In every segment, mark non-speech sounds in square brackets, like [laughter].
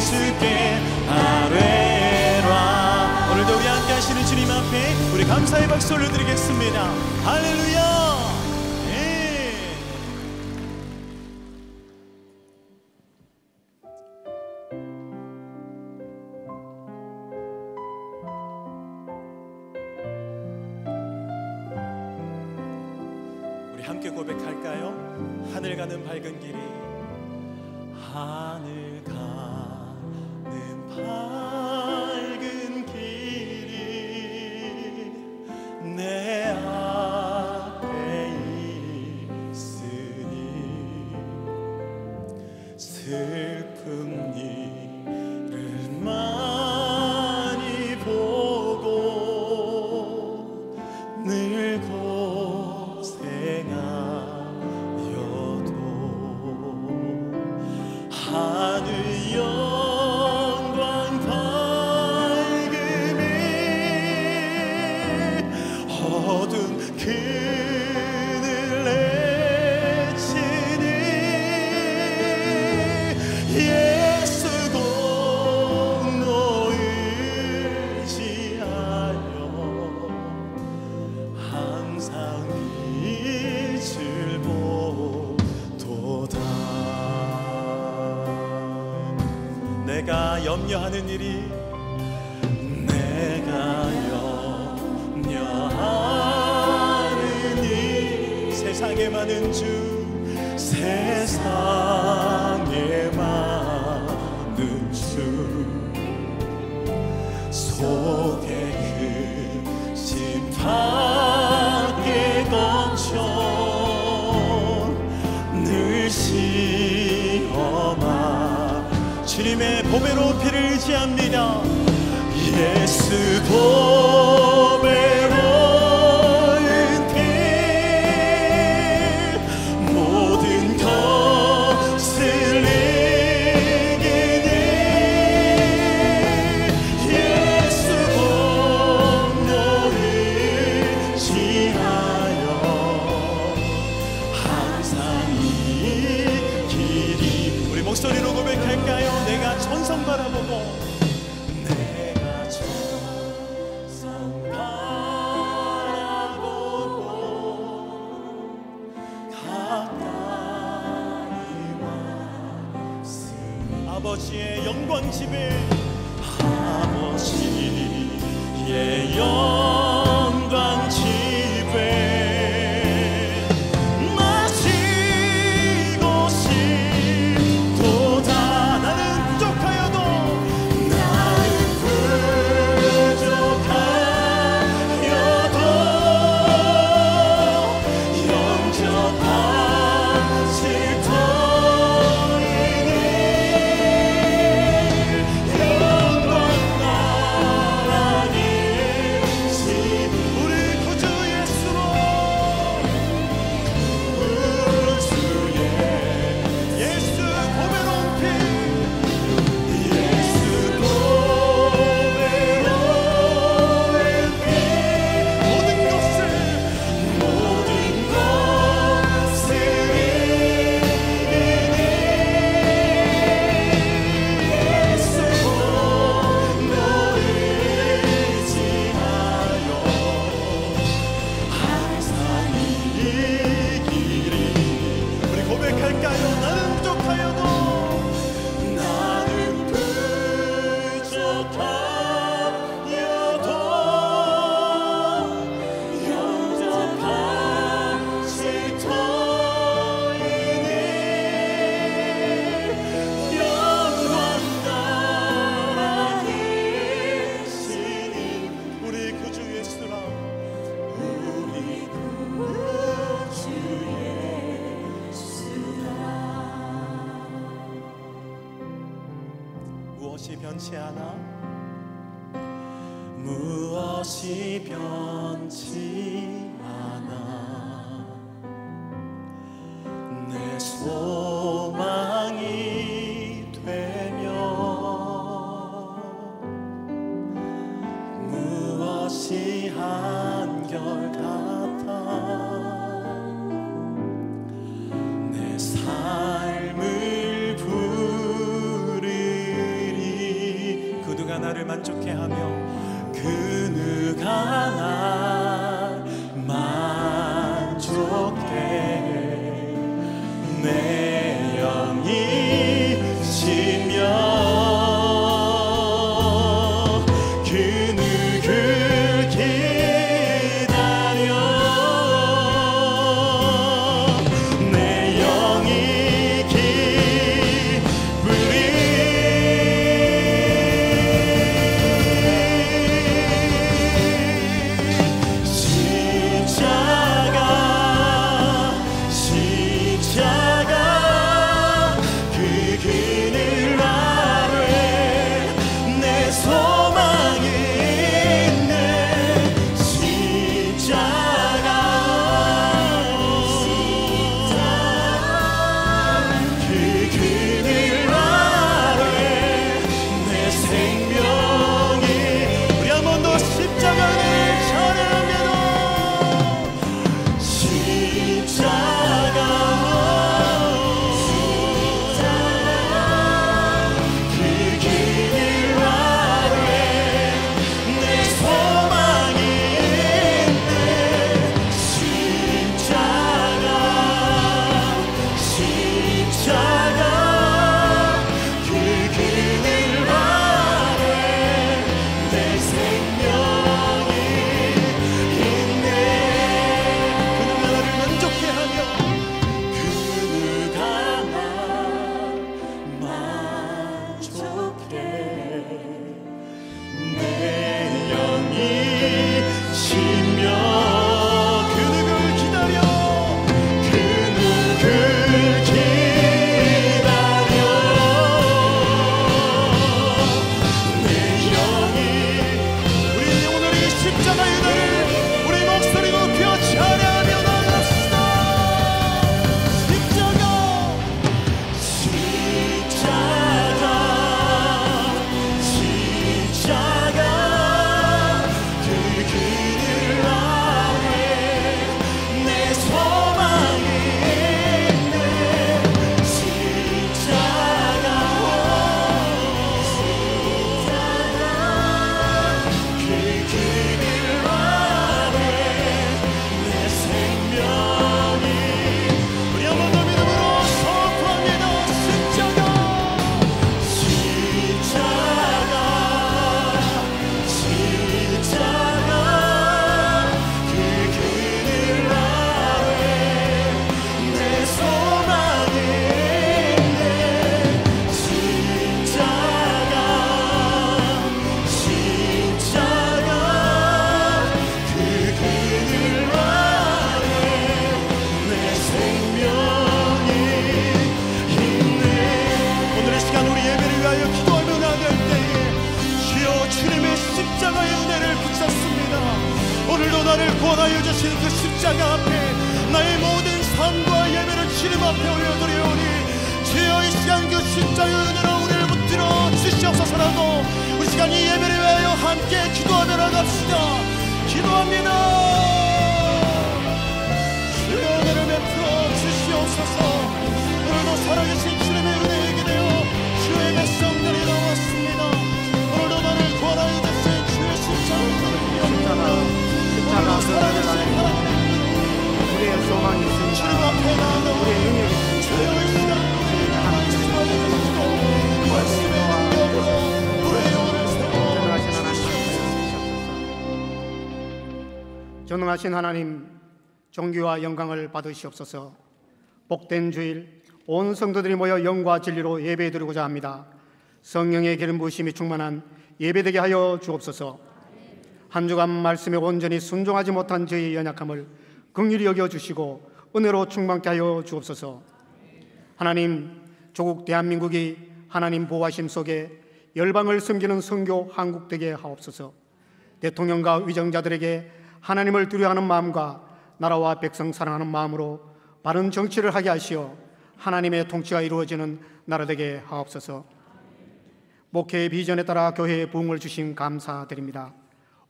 예수께 아뢰라. 오늘도 우리 함께 하시는 주님 앞에 우리 감사의 박수 올려드리겠습니다. 할렐루야! 아버지의 영광 집에 아버지의 영광 전능하신 하나님 존귀와 영광을 받으시옵소서. 복된 주일 온 성도들이 모여 영과 진리로 예배 드리고자 합니다. 성령의 기름 부으심이 충만한 예배되게 하여 주옵소서. 한 주간 말씀에 온전히 순종하지 못한 저희 연약함을 긍휼히 여겨 주시고 은혜로 충만케 하여 주옵소서. 하나님 조국 대한민국이 하나님 보호하심 속에 열방을 섬기는 선교 한국 되게 하옵소서. 대통령과 위정자들에게 하나님을 두려워하는 마음과 나라와 백성 사랑하는 마음으로 바른 정치를 하게 하시어 하나님의 통치가 이루어지는 나라 되게 하옵소서. 목회의 비전에 따라 교회에 부흥을 주신 감사드립니다.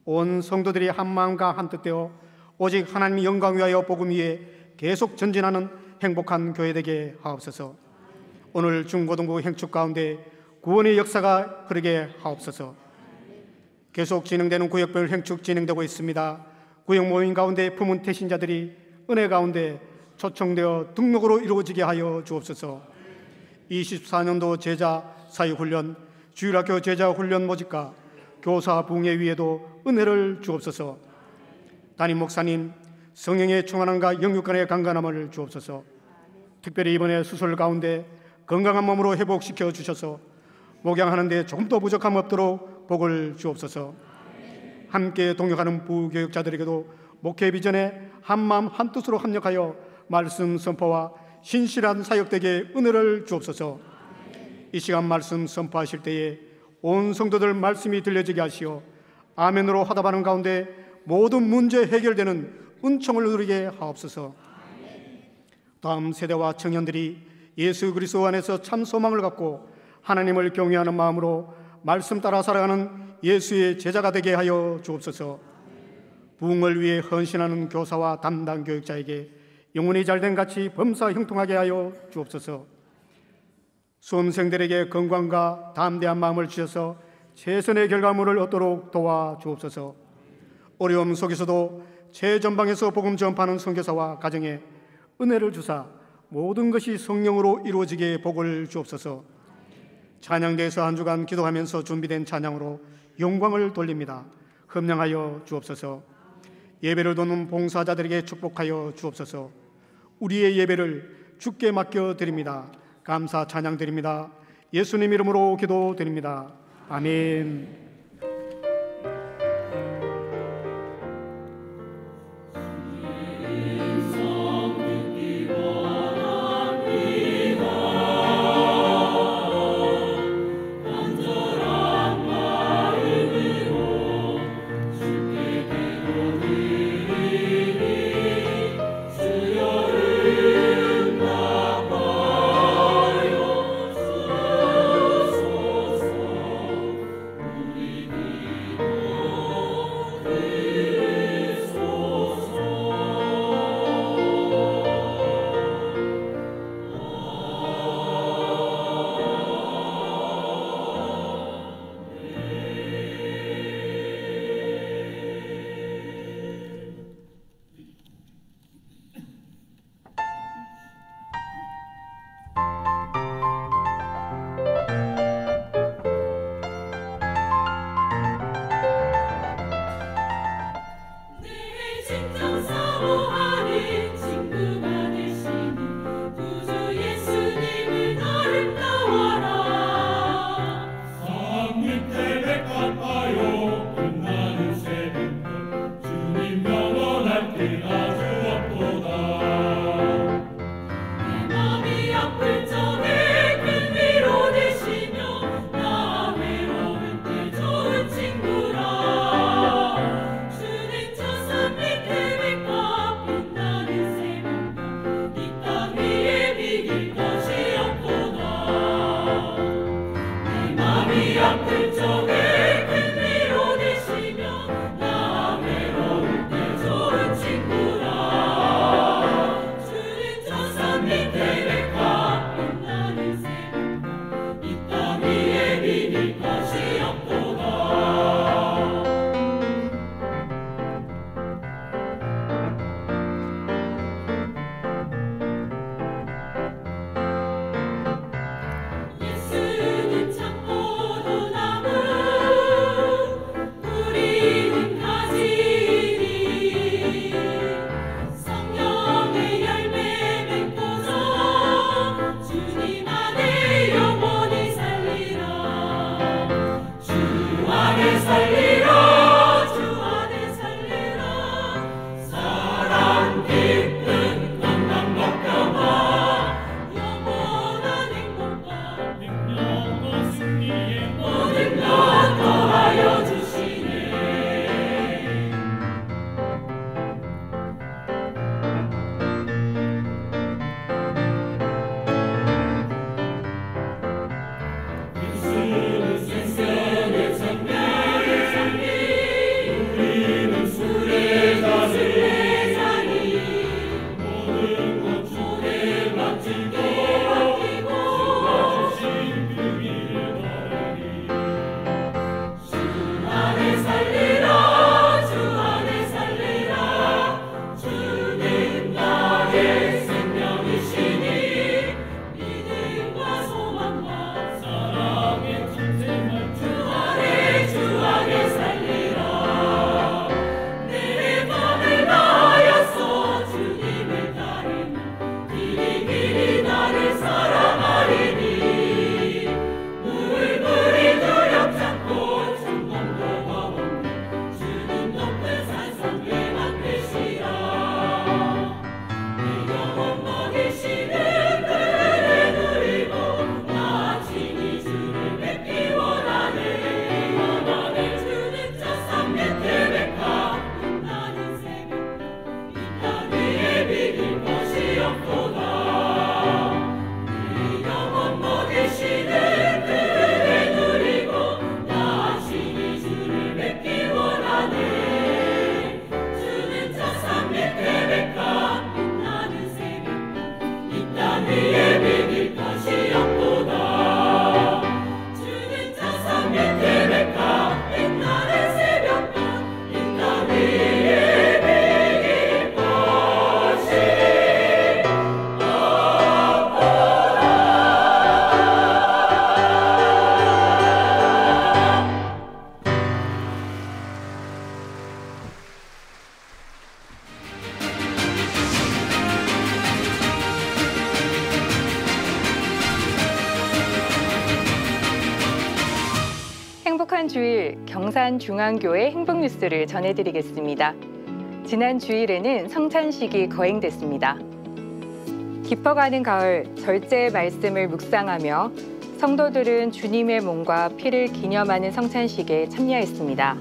온 성도들이 한 마음과 한 뜻되어 오직 하나님 영광 위하여 복음 위에 계속 전진하는 행복한 교회 되게 하옵소서. 오늘 중고등부 행축 가운데 구원의 역사가 흐르게 하옵소서. 계속 진행되는 구역별 행축 진행되고 있습니다. 구역 모임 가운데 품은 태신자들이 은혜 가운데 초청되어 등록으로 이루어지게 하여 주옵소서. 24년도 제자 사회훈련, 주일학교 제자 훈련 모집과 교사 붕의 위에도 은혜를 주옵소서. 담임 목사님 성령의 충만함과 영육간의 강건함을 주옵소서. 특별히 이번에 수술 가운데 건강한 몸으로 회복시켜 주셔서 목양하는데 조금 더 부족함 없도록 복을 주옵소서. 함께 동역하는 부교육자들에게도 목회 비전에 한마음 한뜻으로 합력하여 말씀 선포와 신실한 사역되게 은혜를 주옵소서. 이 시간 말씀 선포하실 때에 온 성도들 말씀이 들려지게 하시어 아멘으로 화답하는 가운데 모든 문제 해결되는 은총을 누리게 하옵소서. 다음 세대와 청년들이 예수 그리스도 안에서 참 소망을 갖고 하나님을 경외하는 마음으로 말씀 따라 살아가는 예수의 제자가 되게 하여 주옵소서. 부흥을 위해 헌신하는 교사와 담당 교육자에게 영혼이 잘된 같이 범사 형통하게 하여 주옵소서. 수험생들에게 건강과 담대한 마음을 주셔서 최선의 결과물을 얻도록 도와 주옵소서. 어려움 속에서도 최전방에서 복음 전파하는 선교사와 가정에 은혜를 주사 모든 것이 성령으로 이루어지게 복을 주옵소서. 찬양대에서 한 주간 기도하면서 준비된 찬양으로 영광을 돌립니다. 흠령하여 주옵소서. 예배를 도는 봉사자들에게 축복하여 주옵소서. 우리의 예배를 주께 맡겨 드립니다. 감사 찬양 드립니다. 예수님 이름으로 기도 드립니다. 아멘. 경산중앙교회 행복뉴스를 전해드리겠습니다. 지난 주일에는 성찬식이 거행됐습니다. 깊어가는 가을 절제의 말씀을 묵상하며 성도들은 주님의 몸과 피를 기념하는 성찬식에 참여했습니다.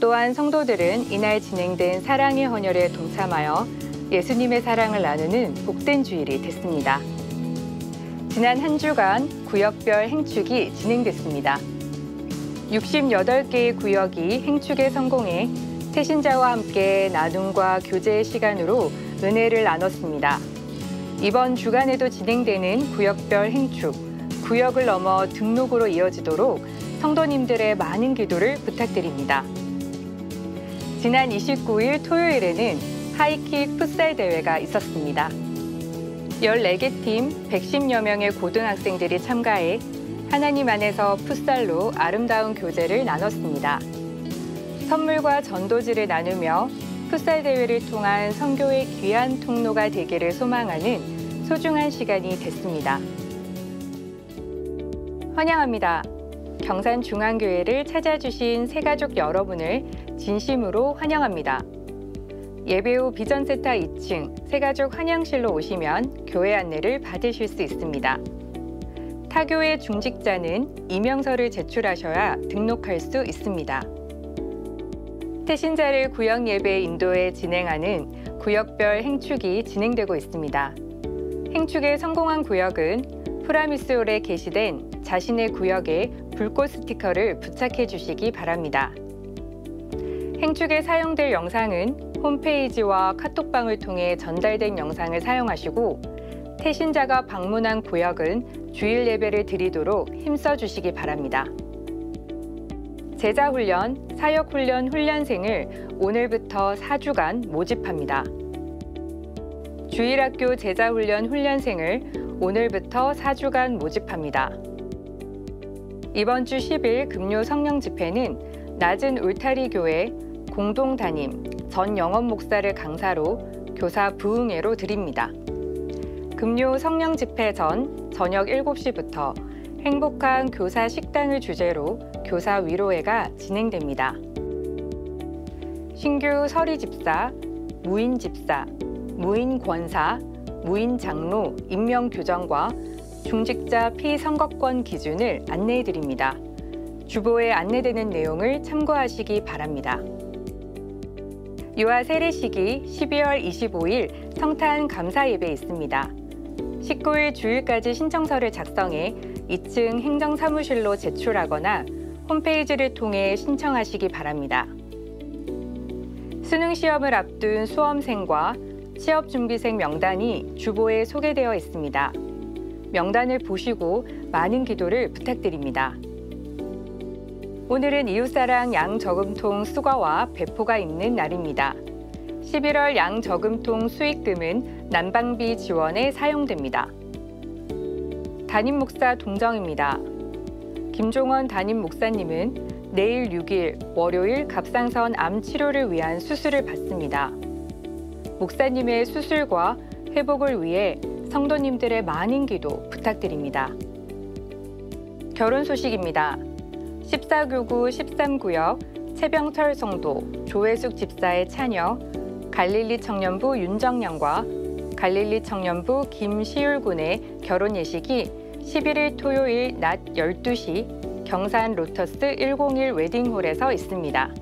또한 성도들은 이날 진행된 사랑의 헌혈에 동참하여 예수님의 사랑을 나누는 복된 주일이 됐습니다. 지난 한 주간 구역별 행축이 진행됐습니다. 68개의 구역이 행축에 성공해 태신자와 함께 나눔과 교제의 시간으로 은혜를 나눴습니다. 이번 주간에도 진행되는 구역별 행축, 구역을 넘어 등록으로 이어지도록 성도님들의 많은 기도를 부탁드립니다. 지난 29일 토요일에는 하이킥 풋살 대회가 있었습니다. 14개 팀 110여 명의 고등학생들이 참가해 하나님 안에서 풋살로 아름다운 교제를 나눴습니다. 선물과 전도지를 나누며 풋살 대회를 통한 선교의 귀한 통로가 되기를 소망하는 소중한 시간이 됐습니다. 환영합니다. 경산중앙교회를 찾아주신 새가족 여러분을 진심으로 환영합니다. 예배 후 비전센터 2층 새가족 환영실로 오시면 교회 안내를 받으실 수 있습니다. 타교의 중직자는 이명서를 제출하셔야 등록할 수 있습니다. 태신자를 구역 예배 인도에 진행하는 구역별 행축이 진행되고 있습니다. 행축에 성공한 구역은 프라미스홀에 게시된 자신의 구역에 불꽃 스티커를 부착해 주시기 바랍니다. 행축에 사용될 영상은 홈페이지와 카톡방을 통해 전달된 영상을 사용하시고 태신자가 방문한 구역은 주일 예배를 드리도록 힘써 주시기 바랍니다. 제자 훈련, 사역 훈련 훈련생을 오늘부터 4주간 모집합니다. 주일학교 제자 훈련 훈련생을 오늘부터 4주간 모집합니다. 이번 주 10일 금요 성령 집회는 낮은 울타리 교회 공동 담임 전 영업 목사를 강사로 교사 부흥회로 드립니다. 금요 성령 집회 전 저녁 7시부터 행복한 교사 식당을 주제로 교사 위로회가 진행됩니다. 신규 서리 집사, 무인 집사, 무인 권사, 무인 장로 임명 규정과 중직자 피선거권 기준을 안내해 드립니다. 주보에 안내되는 내용을 참고하시기 바랍니다. 유아 세례식이 12월 25일 성탄 감사 예배 있습니다. 19일 주일까지 신청서를 작성해 2층 행정사무실로 제출하거나 홈페이지를 통해 신청하시기 바랍니다. 수능 시험을 앞둔 수험생과 취업 준비생 명단이 주보에 소개되어 있습니다. 명단을 보시고 많은 기도를 부탁드립니다. 오늘은 이웃사랑 양저금통 수거와 배포가 있는 날입니다. 11월 양저금통 수익금은 난방비 지원에 사용됩니다. 담임 목사 동정입니다. 김종원 담임 목사님은 내일 6일 월요일 갑상선 암 치료를 위한 수술을 받습니다. 목사님의 수술과 회복을 위해 성도님들의 많은 기도 부탁드립니다. 결혼 소식입니다. 14교구 13구역 최병철 성도 조혜숙 집사의 차녀 갈릴리 청년부 윤정양과 갈릴리 청년부 김시율 군의 결혼 예식이 11일 토요일 낮 12시 경산 로터스 101 웨딩홀에서 있습니다.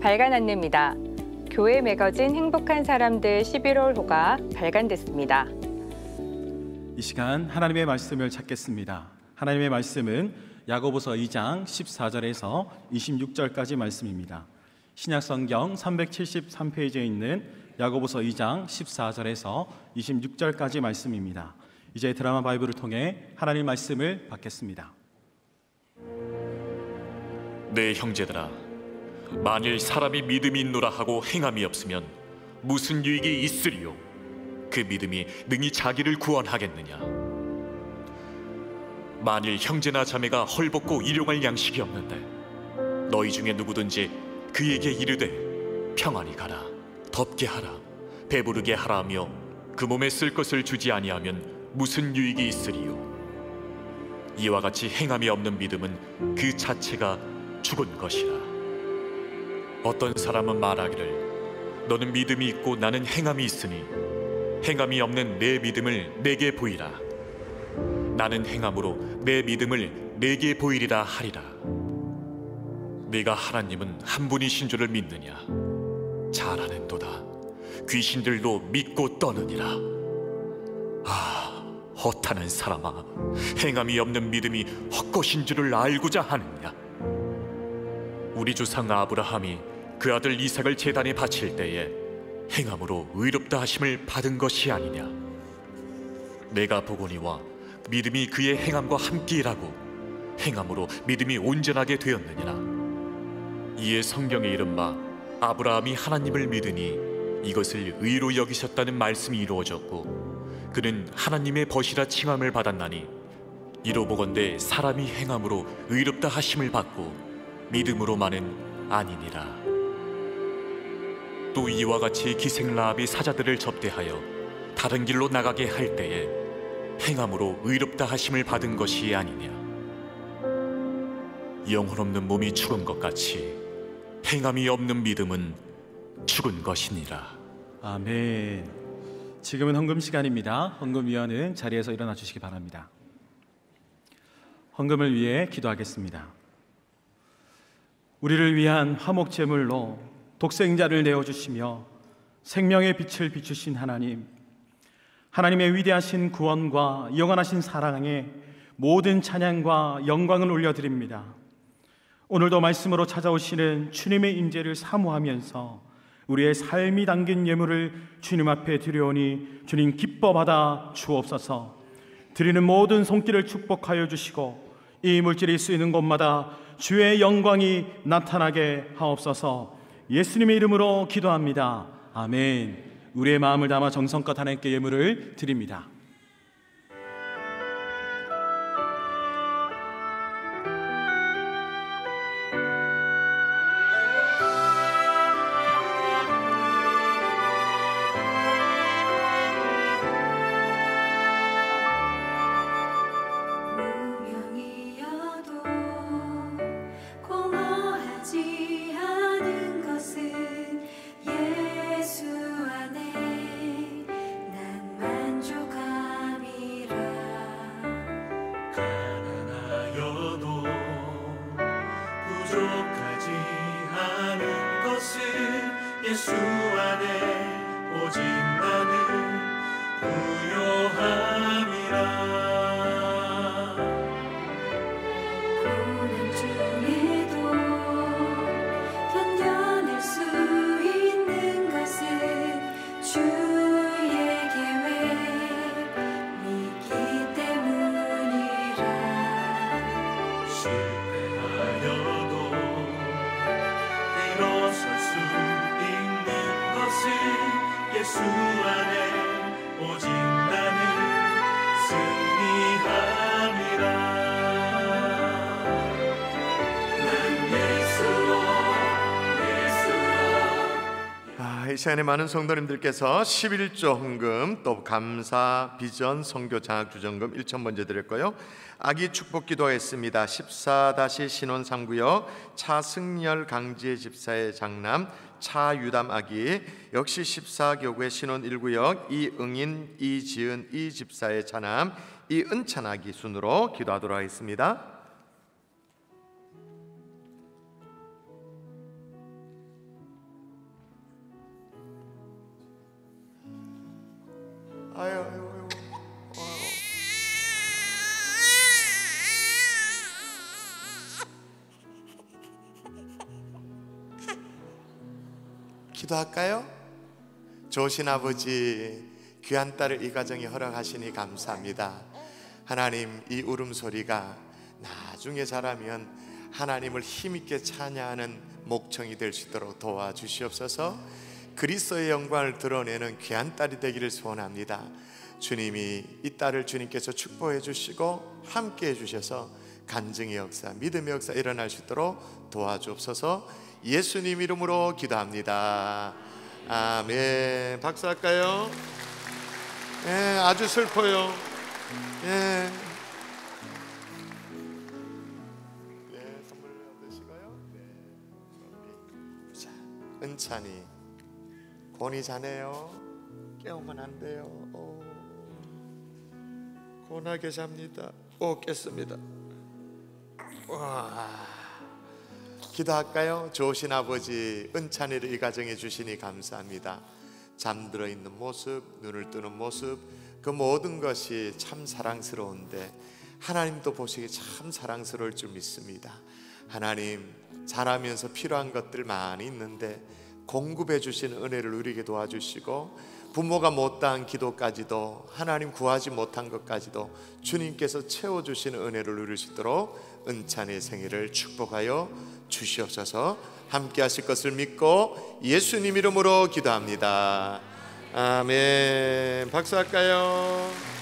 발간 안내입니다. 교회 매거진 행복한 사람들 11월호가 발간됐습니다. 이 시간 하나님의 말씀을 찾겠습니다. 하나님의 말씀은 야고보서 2장 14절에서 26절까지 말씀입니다. 신약 성경 373페이지에 있는 야고보서 2장 14절에서 26절까지 말씀입니다. 이제 드라마 바이블을 통해 하나님 말씀을 받겠습니다. 내 형제들아 만일 사람이 믿음이 있노라 하고 행함이 없으면 무슨 유익이 있으리요 그 믿음이 능히 자기를 구원하겠느냐 만일 형제나 자매가 헐벗고 일용할 양식이 없는데 너희 중에 누구든지 그에게 이르되 평안히 가라 덥게 하라 배부르게 하라 하며 그 몸에 쓸 것을 주지 아니하면 무슨 유익이 있으리요 이와 같이 행함이 없는 믿음은 그 자체가 죽은 것이라. 어떤 사람은 말하기를 너는 믿음이 있고 나는 행함이 있으니 행함이 없는 내 믿음을 내게 보이라. 나는 행함으로 내 믿음을 내게 보이리라 하리라. 네가 하나님은 한 분이신 줄을 믿느냐? 잘하는도다. 귀신들도 믿고 떠느니라. 아, 허탄한 사람아, 행함이 없는 믿음이 헛것인 줄을 알고자 하느냐? 우리 조상 아브라함이 그 아들 이삭을 제단에 바칠 때에 행함으로 의롭다 하심을 받은 것이 아니냐? 내가 보거니와 믿음이 그의 행함과 함께 일하고 행함으로 믿음이 온전하게 되었느니라. 이에 성경에 이른바 아브라함이 하나님을 믿으니 이것을 의로 여기셨다는 말씀이 이루어졌고 그는 하나님의 벗이라 칭함을 받았나니 이로 보건대 사람이 행함으로 의롭다 하심을 받고 믿음으로만은 아니니라. 또 이와 같이 기생 라합이 사자들을 접대하여 다른 길로 나가게 할 때에 행함으로 의롭다 하심을 받은 것이 아니냐. 영혼 없는 몸이 죽은 것 같이 행함이 없는 믿음은 죽은 것이니라. 아멘. 지금은 헌금 시간입니다. 헌금위원은 자리에서 일어나 주시기 바랍니다. 헌금을 위해 기도하겠습니다. 우리를 위한 화목 제물로 독생자를 내어 주시며 생명의 빛을 비추신 하나님, 하나님의 위대하신 구원과 영원하신 사랑에 모든 찬양과 영광을 올려드립니다. 오늘도 말씀으로 찾아오시는 주님의 임재를 사모하면서 우리의 삶이 담긴 예물을 주님 앞에 드려오니 주님 기뻐 받아 주옵소서. 드리는 모든 손길을 축복하여 주시고 이 물질이 쓰이는 곳마다 주의 영광이 나타나게 하옵소서. 예수님의 이름으로 기도합니다. 아멘. 우리의 마음을 담아 정성껏 하나님께 예물을 드립니다. 시간에 많은 성도님들께서 11조 헌금 또 감사 비전 선교 장학 주전금 1천 번째 드렸고요. 아기 축복 기도했습니다. 14다시 신혼 3구역 차승열 강지혜 집사의 장남 차유담 아기 역시 14교구의 신혼 1구역 이응인 이지은 이 집사의 차남 이은찬 아기 순으로 기도하도록 하겠습니다. 아유, 아유, 아유. 기도할까요? 좋으신 아버지, 귀한 딸을 이 가정에 허락하시니 감사합니다. 하나님, 이 울음소리가 나중에 자라면 하나님을 힘있게 찬양하는 목청이 될 수 있도록 도와주시옵소서. 그리스도의 영광을 드러내는 귀한 딸이 되기를 소원합니다. 주님이 이 딸을 주님께서 축복해 주시고 함께 해 주셔서 간증의 역사, 믿음의 역사 일어날 수 있도록 도와주옵소서. 예수님 이름으로 기도합니다. 아멘. 박수 할까요? 예, 아주 슬퍼요. 예. 예, 선물 받으시고요. 네. 은찬이. 곤이 자네요. 깨우면 안 돼요. 오. 곤하게 잡니다. 오 깼습니다. 와. 기도할까요? 좋으신 아버지 은찬이를 이 가정에 주시니 감사합니다. 잠들어 있는 모습 눈을 뜨는 모습 그 모든 것이 참 사랑스러운데 하나님도 보시기에 참 사랑스러울 줄 믿습니다. 하나님 자라면서 필요한 것들 많이 있는데 공급해 주시는 은혜를 누리게 도와주시고 부모가 못다한 기도까지도 하나님 구하지 못한 것까지도 주님께서 채워 주시는 은혜를 누릴 수 있도록 은찬의 생일을 축복하여 주시옵소서 함께 하실 것을 믿고 예수님 이름으로 기도합니다. 아멘. 박수 할까요?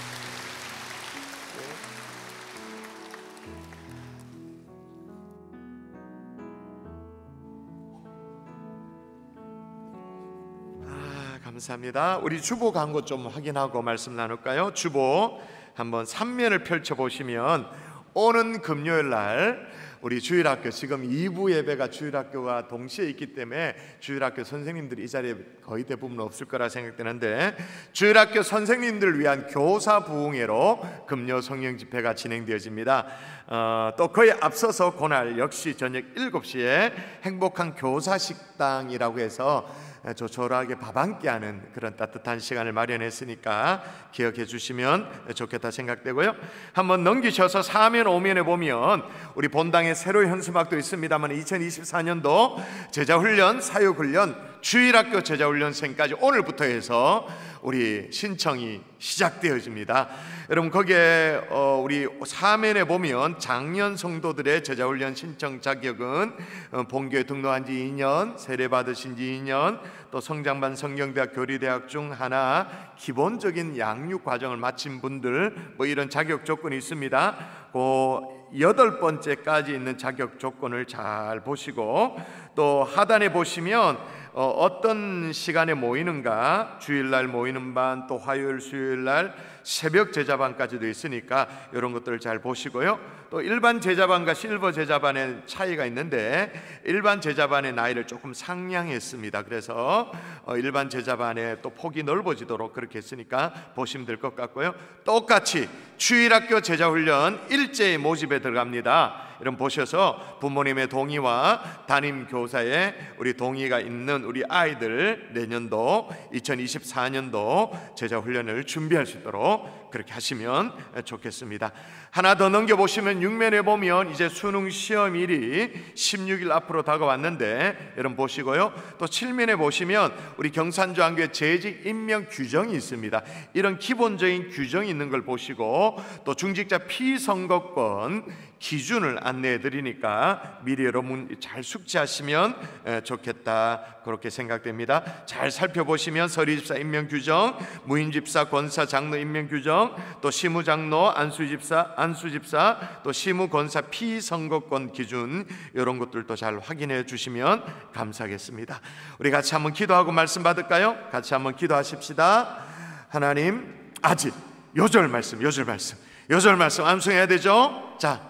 감사합니다. 우리 주보 광고 좀 확인하고 말씀 나눌까요? 주보 한번 3면을 펼쳐 보시면 오는 금요일 날 우리 주일학교 지금 2부 예배가 주일학교와 동시에 있기 때문에 주일학교 선생님들이 이 자리에 거의 대부분 없을 거라 생각되는데 주일학교 선생님들을 위한 교사 부흥회로 금요 성령 집회가 진행되어집니다. 어, 또 거의 앞서서 그날 역시 저녁 7시에 행복한 교사 식당이라고 해서 조촐하게 밥 한 끼 하는 그런 따뜻한 시간을 마련했으니까 기억해 주시면 좋겠다 생각되고요. 한번 넘기셔서 4면 5면에 보면 우리 본당에 새로 현수막도 있습니다만 2024년도 제자 훈련, 사육 훈련, 주일학교 제자훈련생까지 오늘부터 해서 우리 신청이 시작되어집니다. 여러분 거기에 어, 우리 사면에 보면 작년 성도들의 제자훈련 신청 자격은 어, 본교에 등록한 지 2년, 세례 받으신 지 2년, 또 성장반 성경대학 교리대학 중 하나 기본적인 양육 과정을 마친 분들 뭐 이런 자격 조건이 있습니다. 그 여덟 번째까지 있는 자격 조건을 잘 보시고 또 하단에 보시면 어, 떤 시간에 모이는가? 주일날 모이는 반 또 화요일 수요일날 새벽 제자반까지도 있으니까 이런 것들을 잘 보시고요. 또 일반 제자반과 실버 제자반의 차이가 있는데 일반 제자반의 나이를 조금 상향했습니다. 그래서 어, 일반 제자반의 또 폭이 넓어지도록 그렇게 했으니까 보시면 될 것 같고요. 똑같이 주일학교 제자훈련 일제의 모집에 들어갑니다 이런 보셔서 부모님의 동의와 담임 교사의 우리 동의가 있는 우리 아이들 내년도 2024년도 제자 훈련을 준비할 수 있도록 그렇게 하시면 좋겠습니다. 하나 더 넘겨 보시면 6면에 보면 이제 수능 시험일이 16일 앞으로 다가왔는데 여러분 보시고요. 또 7면에 보시면 우리 경산조항교회 재직 임명 규정이 있습니다. 이런 기본적인 규정이 있는 걸 보시고 또 중직자 피선거권 기준을 안내해 드리니까 미리 여러분 잘 숙지하시면 좋겠다 그렇게 생각됩니다. 잘 살펴보시면 서리집사 임명 규정, 무인집사 권사 장로 임명 규정, 또 시무 장로 안수집사 안수집사 또 시무 권사 피선거권 기준 이런 것들도 잘 확인해 주시면 감사하겠습니다. 우리 같이 한번 기도하고 말씀 받을까요? 같이 한번 기도하십시다. 하나님 아직 요절 말씀 요절 말씀 요절 말씀 암송해야 되죠? 자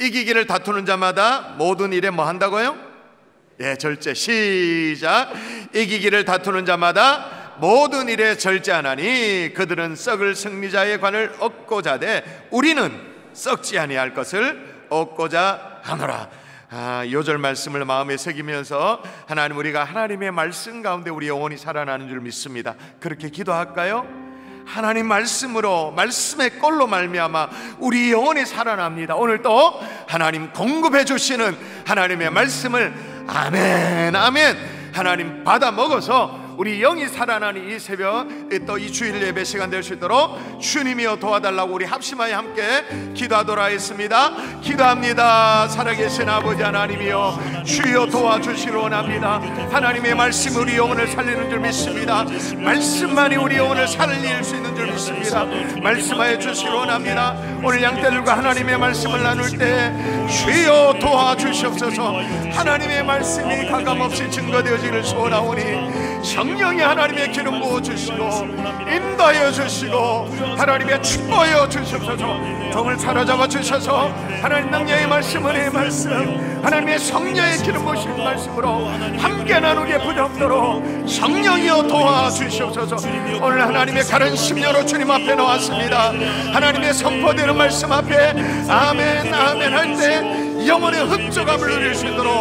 이기기를 다투는 자마다 모든 일에 뭐 한다고요? 예, 절제. 시작. 이기기를 다투는 자마다 모든 일에 절제하나니 그들은 썩을 승리자의 관을 얻고자 돼 우리는 썩지 아니할 것을 얻고자 하노라. 아, 요절 말씀을 마음에 새기면서 하나님 우리가 하나님의 말씀 가운데 우리 영혼이 살아나는 줄 믿습니다. 그렇게 기도할까요? 하나님 말씀으로 말씀의 꼴로 말미암아 우리 영혼이 살아납니다. 오늘 또 하나님 공급해 주시는 하나님의 말씀을 아멘 아멘 하나님 받아 먹어서 우리 영이 살아나는 이 새벽 또 이 주일 예배 시간 될 수 있도록 주님이여 도와달라고 우리 합심하여 함께 기도하도록 하겠습니다. 기도합니다. 살아계신 아버지 하나님이여 주여 도와주시기 원합니다. 하나님의 말씀 우리 영혼을 살리는 줄 믿습니다. 말씀만이 우리 영혼을 살릴 수 있는 줄 믿습니다. 말씀하여 주시기 원합니다. 오늘 양떼들과 하나님의 말씀을 나눌 때 주여 도와주시옵소서. 하나님의 말씀이 가감없이 증거되어지기를 소원하오니 성령이 하나님의 기름 부어 주시고 인도하여 주시고 하나님의 축복하여 주시옵소서. 종을 사로잡아 주셔서 하나님 능력의 말씀 은혜의 말씀 하나님의 성령의 기름 부으신 말씀으로 함께 나누게 부담도록 성령이여 도와주시옵소서. 오늘 하나님의 가른 심려로 주님 앞에 나왔습니다. 하나님의 선포되는 말씀 앞에 아멘 아멘 할때 영혼의 흡족함을 누릴 수 있도록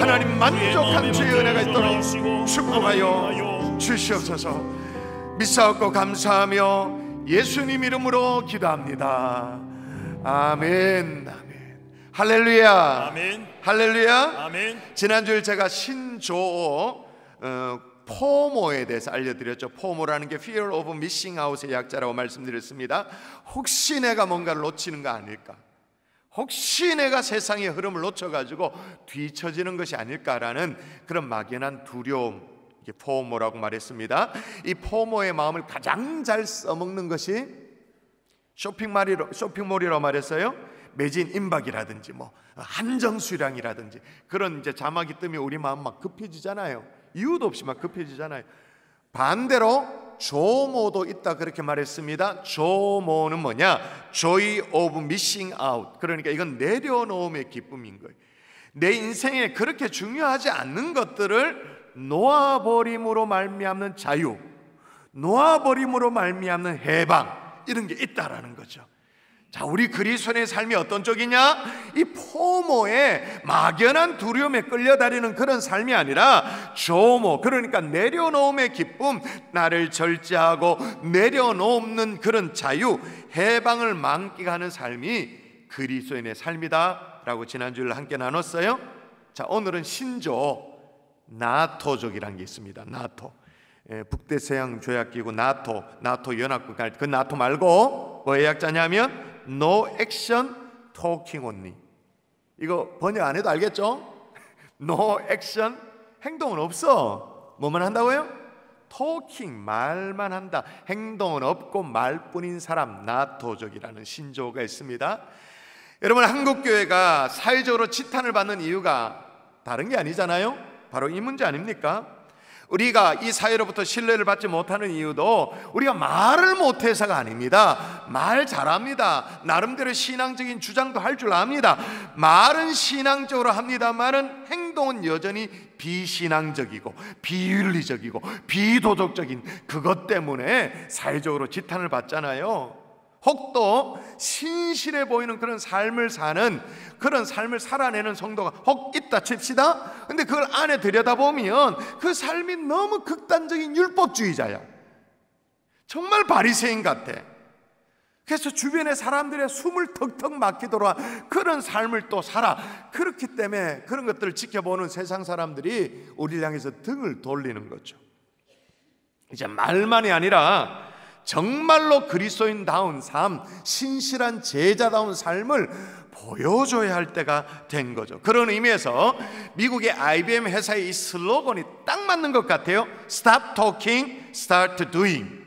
하나님 만족한 주의 은혜가 있도록 축복하여 주시옵소서 믿사옵고 감사하며 예수님 이름으로 기도합니다 아멘 아멘 할렐루야 아멘. 할렐루야 아멘. 지난주에 제가 신조어 어, 포모에 대해서 알려드렸죠. 포모라는 게 Fear of Missing Out의 약자라고 말씀드렸습니다. 혹시 내가 뭔가를 놓치는 거 아닐까? 혹시 내가 세상의 흐름을 놓쳐가지고 뒤처지는 것이 아닐까라는 그런 막연한 두려움, 이게 포모라고 말했습니다. 이 포모의 마음을 가장 잘 써먹는 것이 쇼핑몰이로 쇼핑몰이라고 말했어요. 매진 임박이라든지 뭐 한정 수량이라든지 그런 이제 자막이 뜨면 우리 마음 막 급해지잖아요. 이유도 없이 막 급해지잖아요. 반대로 조모도 있다 그렇게 말했습니다. 조모는 뭐냐? Joy of missing out. 그러니까 이건 내려놓음의 기쁨인 거예요. 내 인생에 그렇게 중요하지 않는 것들을 놓아버림으로 말미암는 자유, 놓아버림으로 말미암는 해방 이런 게 있다라는 거죠. 자, 우리 그리스도의 삶이 어떤 쪽이냐? 이 포모의 막연한 두려움에 끌려다니는 그런 삶이 아니라 조모, 그러니까 내려놓음의 기쁨, 나를 절제하고 내려놓는 그런 자유, 해방을 만끽하는 삶이 그리스도인의 삶이다라고 지난주에 함께 나눴어요. 자, 오늘은 신조 나토족이라는 게 있습니다. 나토. 예, 북대서양 조약기구 나토, 나토 연합국 그 나토 말고 뭐의 약자냐면 No Action Talking Only. 이거 번역 안 해도 알겠죠? [laughs] No Action 행동은 없어. 뭐만 한다고요? Talking 말만 한다. 행동은 없고 말뿐인 사람 나토족이라는 신조가 있습니다. 여러분 한국 교회가 사회적으로 지탄을 받는 이유가 다른 게 아니잖아요. 바로 이 문제 아닙니까? 우리가 이 사회로부터 신뢰를 받지 못하는 이유도 우리가 말을 못해서가 아닙니다. 말 잘합니다. 나름대로 신앙적인 주장도 할 줄 압니다. 말은 신앙적으로 합니다만은 행동은 여전히 비신앙적이고 비윤리적이고 비도덕적인 그것 때문에 사회적으로 지탄을 받잖아요. 혹도 신실해 보이는 그런 삶을 사는 그런 삶을 살아내는 성도가 혹 있다 칩시다. 근데 그걸 안에 들여다보면 그 삶이 너무 극단적인 율법주의자야. 정말 바리새인 같아. 그래서 주변의 사람들의 숨을 턱턱 막히도록 한 그런 삶을 또 살아. 그렇기 때문에 그런 것들을 지켜보는 세상 사람들이 우리를 향해서 등을 돌리는 거죠. 이제 말만이 아니라 정말로 그리스도인다운 삶, 신실한 제자다운 삶을 보여줘야 할 때가 된 거죠. 그런 의미에서 미국의 IBM 회사의 이 슬로건이 딱 맞는 것 같아요. Stop talking, start doing.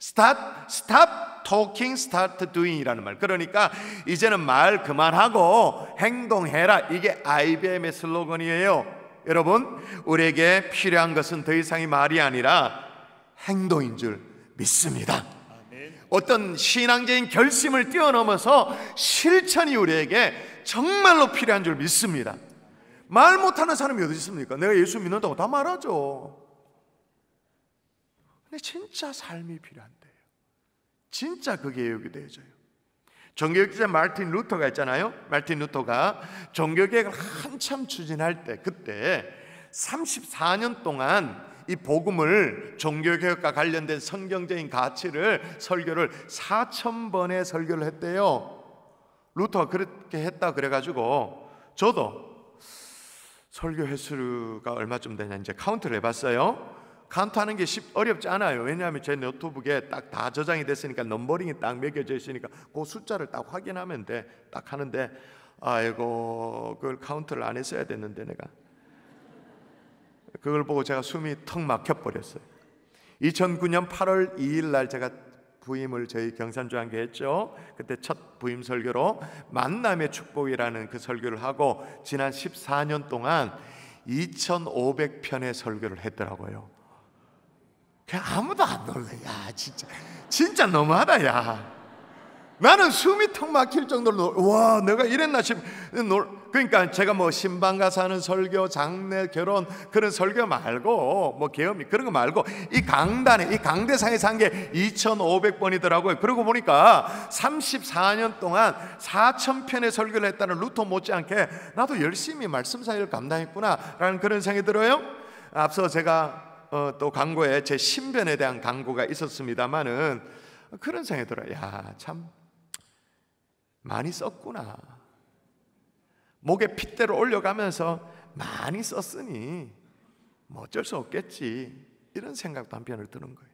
Start, stop talking, start doing이라는 말. 그러니까 이제는 말 그만하고 행동해라. 이게 IBM의 슬로건이에요. 여러분, 우리에게 필요한 것은 더 이상의 말이 아니라 행동인 줄 믿습니다. 어떤 신앙적인 결심을 뛰어넘어서 실천이 우리에게 정말로 필요한 줄 믿습니다. 말 못하는 사람이 어디 있습니까? 내가 예수 믿는다고 다 말하죠. 근데 진짜 삶이 필요한데요. 진짜 그게 여기 되어져요. 종교개혁자 마틴 루터가 있잖아요. 마틴 루터가 종교개혁을 한참 추진할 때 그때 34년 동안 이 복음을 종교개혁과 관련된 성경적인 가치를 설교를 4천 번의 설교를 했대요. 루터가 그렇게 했다 그래가지고 저도 설교 횟수가 얼마쯤 되냐 이제 카운트를 해봤어요. 카운트하는 게 쉽, 어렵지 않아요. 왜냐하면 제 노트북에 딱 다 저장이 됐으니까 numbering이 딱 매겨져 있으니까 그 숫자를 딱 확인하면 돼. 딱 하는데 아이고 그걸 카운트를 안 했어야 됐는데 내가 그걸 보고 제가 숨이 턱 막혀 버렸어요. 2009년 8월 2일 날 제가 부임을 저희 경산중앙교회 했죠. 그때 첫 부임 설교로 만남의 축복이라는 그 설교를 하고 지난 14년 동안 2,500편의 설교를 했더라고요. 아무도 안 놀래. 야, 진짜. 진짜 너무하다, 야. 나는 숨이 턱 막힐 정도로 놀, 와, 내가 이랬나 싶, 놀, 그러니까 제가 뭐 신방 가서 하는 설교, 장례, 결혼 그런 설교 말고 뭐 계엄이 그런 거 말고 이 강단에 이 강대상에서 한게 2,500번이더라고요. 그러고 보니까 34년 동안 4,000편의 설교를 했다는 루터 못지않게 나도 열심히 말씀 사역을 감당했구나라는 그런 생각이 들어요. 앞서 제가 어, 또 광고에 제 신변에 대한 광고가 있었습니다만은 그런 생각이 들어요. 야, 참 많이 썼구나. 목에 핏대로 올려가면서 많이 썼으니 뭐 어쩔 수 없겠지. 이런 생각도 한편을 드는 거예요.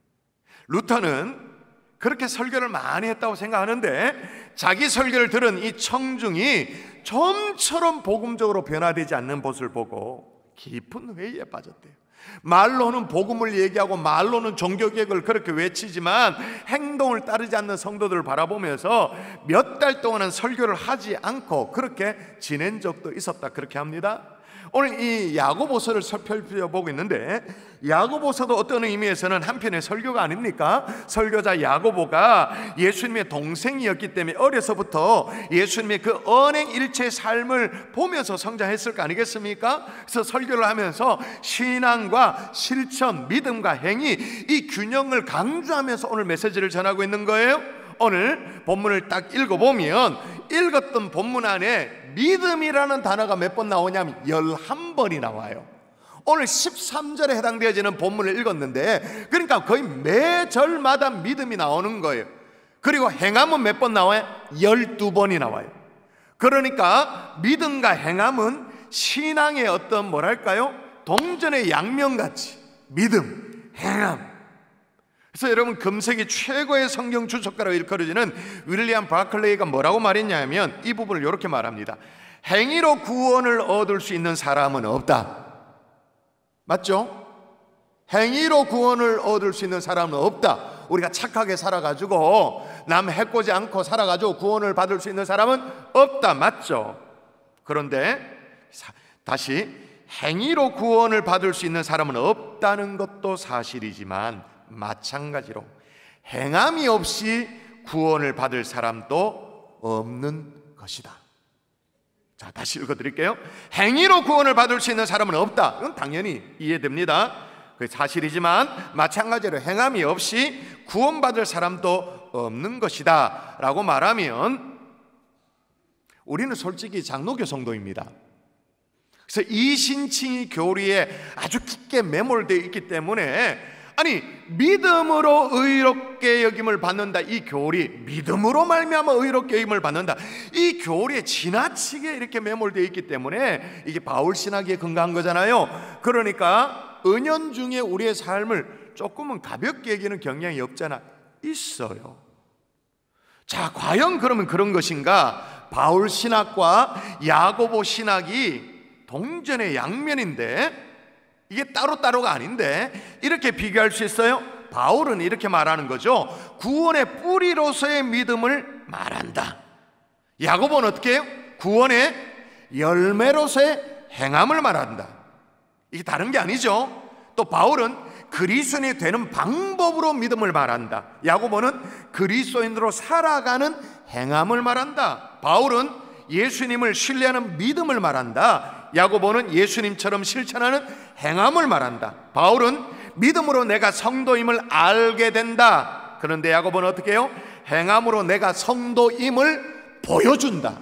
루터는 그렇게 설교를 많이 했다고 생각하는데 자기 설교를 들은 이 청중이 좀처럼 복음적으로 변화되지 않는 것을 보고 깊은 회의에 빠졌대요. 말로는 복음을 얘기하고 말로는 종교 개혁을 그렇게 외치지만 행동을 따르지 않는 성도들을 바라보면서 몇 달 동안은 설교를 하지 않고 그렇게 지낸 적도 있었다 그렇게 합니다. 오늘 이 야고보서를 살펴보고 있는데 야고보서도 어떤 의미에서는 한편의 설교가 아닙니까? 설교자 야고보가 예수님의 동생이었기 때문에 어려서부터 예수님의 그 언행 일체 삶을 보면서 성장했을 거 아니겠습니까? 그래서 설교를 하면서 신앙과 실천, 믿음과 행위 이 균형을 강조하면서 오늘 메시지를 전하고 있는 거예요. 오늘 본문을 딱 읽어보면 읽었던 본문 안에 믿음이라는 단어가 몇 번 나오냐면 11번이 나와요. 오늘 13절에 해당되어지는 본문을 읽었는데 그러니까 거의 매 절마다 믿음이 나오는 거예요. 그리고 행함은 몇 번 나와요? 12번이 나와요. 그러니까 믿음과 행함은 신앙의 어떤 뭐랄까요? 동전의 양면같이 믿음, 행함, 그래서 여러분 금세기 최고의 성경 주석가로 일컬어지는 윌리엄 바클레이가 뭐라고 말했냐면 이 부분을 이렇게 말합니다. 행위로 구원을 얻을 수 있는 사람은 없다. 맞죠? 행위로 구원을 얻을 수 있는 사람은 없다. 우리가 착하게 살아가지고 남 해코지 않고 살아가지고 구원을 받을 수 있는 사람은 없다. 맞죠? 그런데 다시 행위로 구원을 받을 수 있는 사람은 없다는 것도 사실이지만 마찬가지로 행함이 없이 구원을 받을 사람도 없는 것이다. 자, 다시 읽어 드릴게요. 행위로 구원을 받을 수 있는 사람은 없다. 이건 당연히 이해됩니다. 그 사실이지만 마찬가지로 행함이 없이 구원받을 사람도 없는 것이다. 라고 말하면 우리는 솔직히 장로교 성도입니다. 그래서 이 신칭이 교리에 아주 깊게 매몰되어 있기 때문에 아니 믿음으로 의롭게 여김을 받는다. 이 교리 믿음으로 말미암아 의롭게 여김을 받는다. 이 교리에 지나치게 이렇게 매몰되어 있기 때문에 이게 바울 신학에 근거한 거잖아요. 그러니까 은연 중에 우리의 삶을 조금은 가볍게 여기는 경향이 없잖아. 있어요. 자 과연 그러면 그런 것인가? 바울 신학과 야고보 신학이 동전의 양면인데 이게 따로따로가 아닌데 이렇게 비교할 수 있어요? 바울은 이렇게 말하는 거죠. 구원의 뿌리로서의 믿음을 말한다. 야고보는 어떻게 해요? 구원의 열매로서의 행함을 말한다. 이게 다른 게 아니죠. 또 바울은 그리스도인이 되는 방법으로 믿음을 말한다. 야고보는 그리스도인으로 살아가는 행함을 말한다. 바울은 예수님을 신뢰하는 믿음을 말한다. 야고보는 예수님처럼 실천하는 행함을 말한다. 바울은 믿음으로 내가 성도임을 알게 된다. 그런데 야고보는 어떻게 해요? 행함으로 내가 성도임을 보여준다.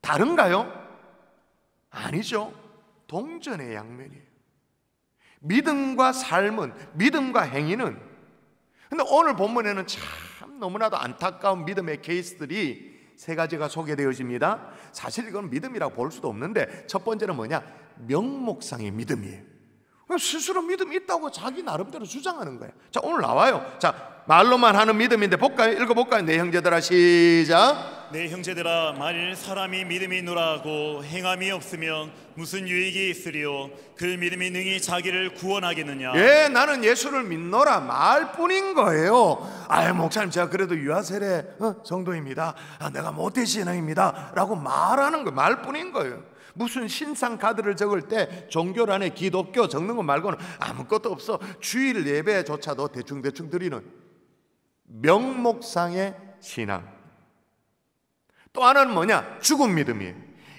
다른가요? 아니죠. 동전의 양면이에요. 믿음과 삶은, 믿음과 행위는, 근데 오늘 본문에는 참 너무나도 안타까운 믿음의 케이스들이 세 가지가 소개되어집니다. 사실 이건 믿음이라고 볼 수도 없는데 첫 번째는 뭐냐? 명목상의 믿음이에요. 스스로 믿음이 있다고 자기 나름대로 주장하는 거예요. 자, 오늘 나와요. 자, 말로만 하는 믿음인데 볼까요? 읽어볼까요? 네 형제들아 시작. 네 형제들아 만일 사람이 믿음이 누라하고 행함이 없으면 무슨 유익이 있으리요? 그 믿음이 능히 자기를 구원하겠느냐? 예, 나는 예수를 믿노라 말뿐인 거예요. 아유 목사님 제가 그래도 유아세례 어, 성도입니다. 아, 내가 모태신앙입니다. 라고 말하는 거 말뿐인 거예요. 무슨 신상 카드를 적을 때 종교란에 기독교 적는 것 말고는 아무것도 없어. 주일 예배조차도 대충대충 드리는 명목상의 신앙. 또 하나는 뭐냐? 죽은 믿음이에요.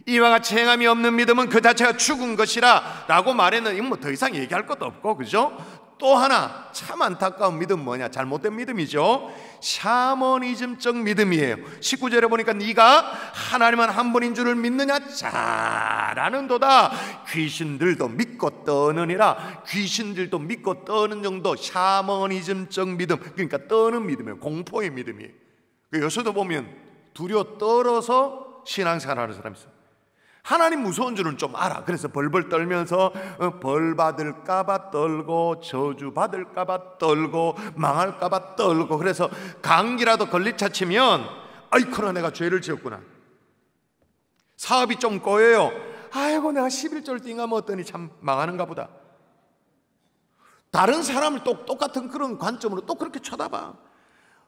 이와 같이 행함이 없는 믿음은 그 자체가 죽은 것이라 라고 말했는 뭐더 이상 얘기할 것도 없고 그죠? 또 하나 참 안타까운 믿음 뭐냐? 잘못된 믿음이죠. 샤머니즘적 믿음이에요. 19절에 보니까 네가 하나님은 한 분인 줄을 믿느냐? 잘하는도다. 귀신들도 믿고 떠느니라. 귀신들도 믿고 떠는 정도 샤머니즘적 믿음. 그러니까 떠는 믿음이에요. 공포의 믿음이에요. 그 요새도 보면 두려워 떨어서 신앙생활 하는 사람이 있어요. 하나님 무서운 줄은 좀 알아. 그래서 벌벌 떨면서 어, 벌 받을까봐 떨고 저주 받을까봐 떨고 망할까봐 떨고 그래서 감기라도 걸리차 치면 아이쿠나 내가 죄를 지었구나. 사업이 좀 꼬여요. 아이고 내가 11절 띵하면 어떠니 참 망하는가 보다. 다른 사람을 또 똑같은 그런 관점으로 또 그렇게 쳐다봐.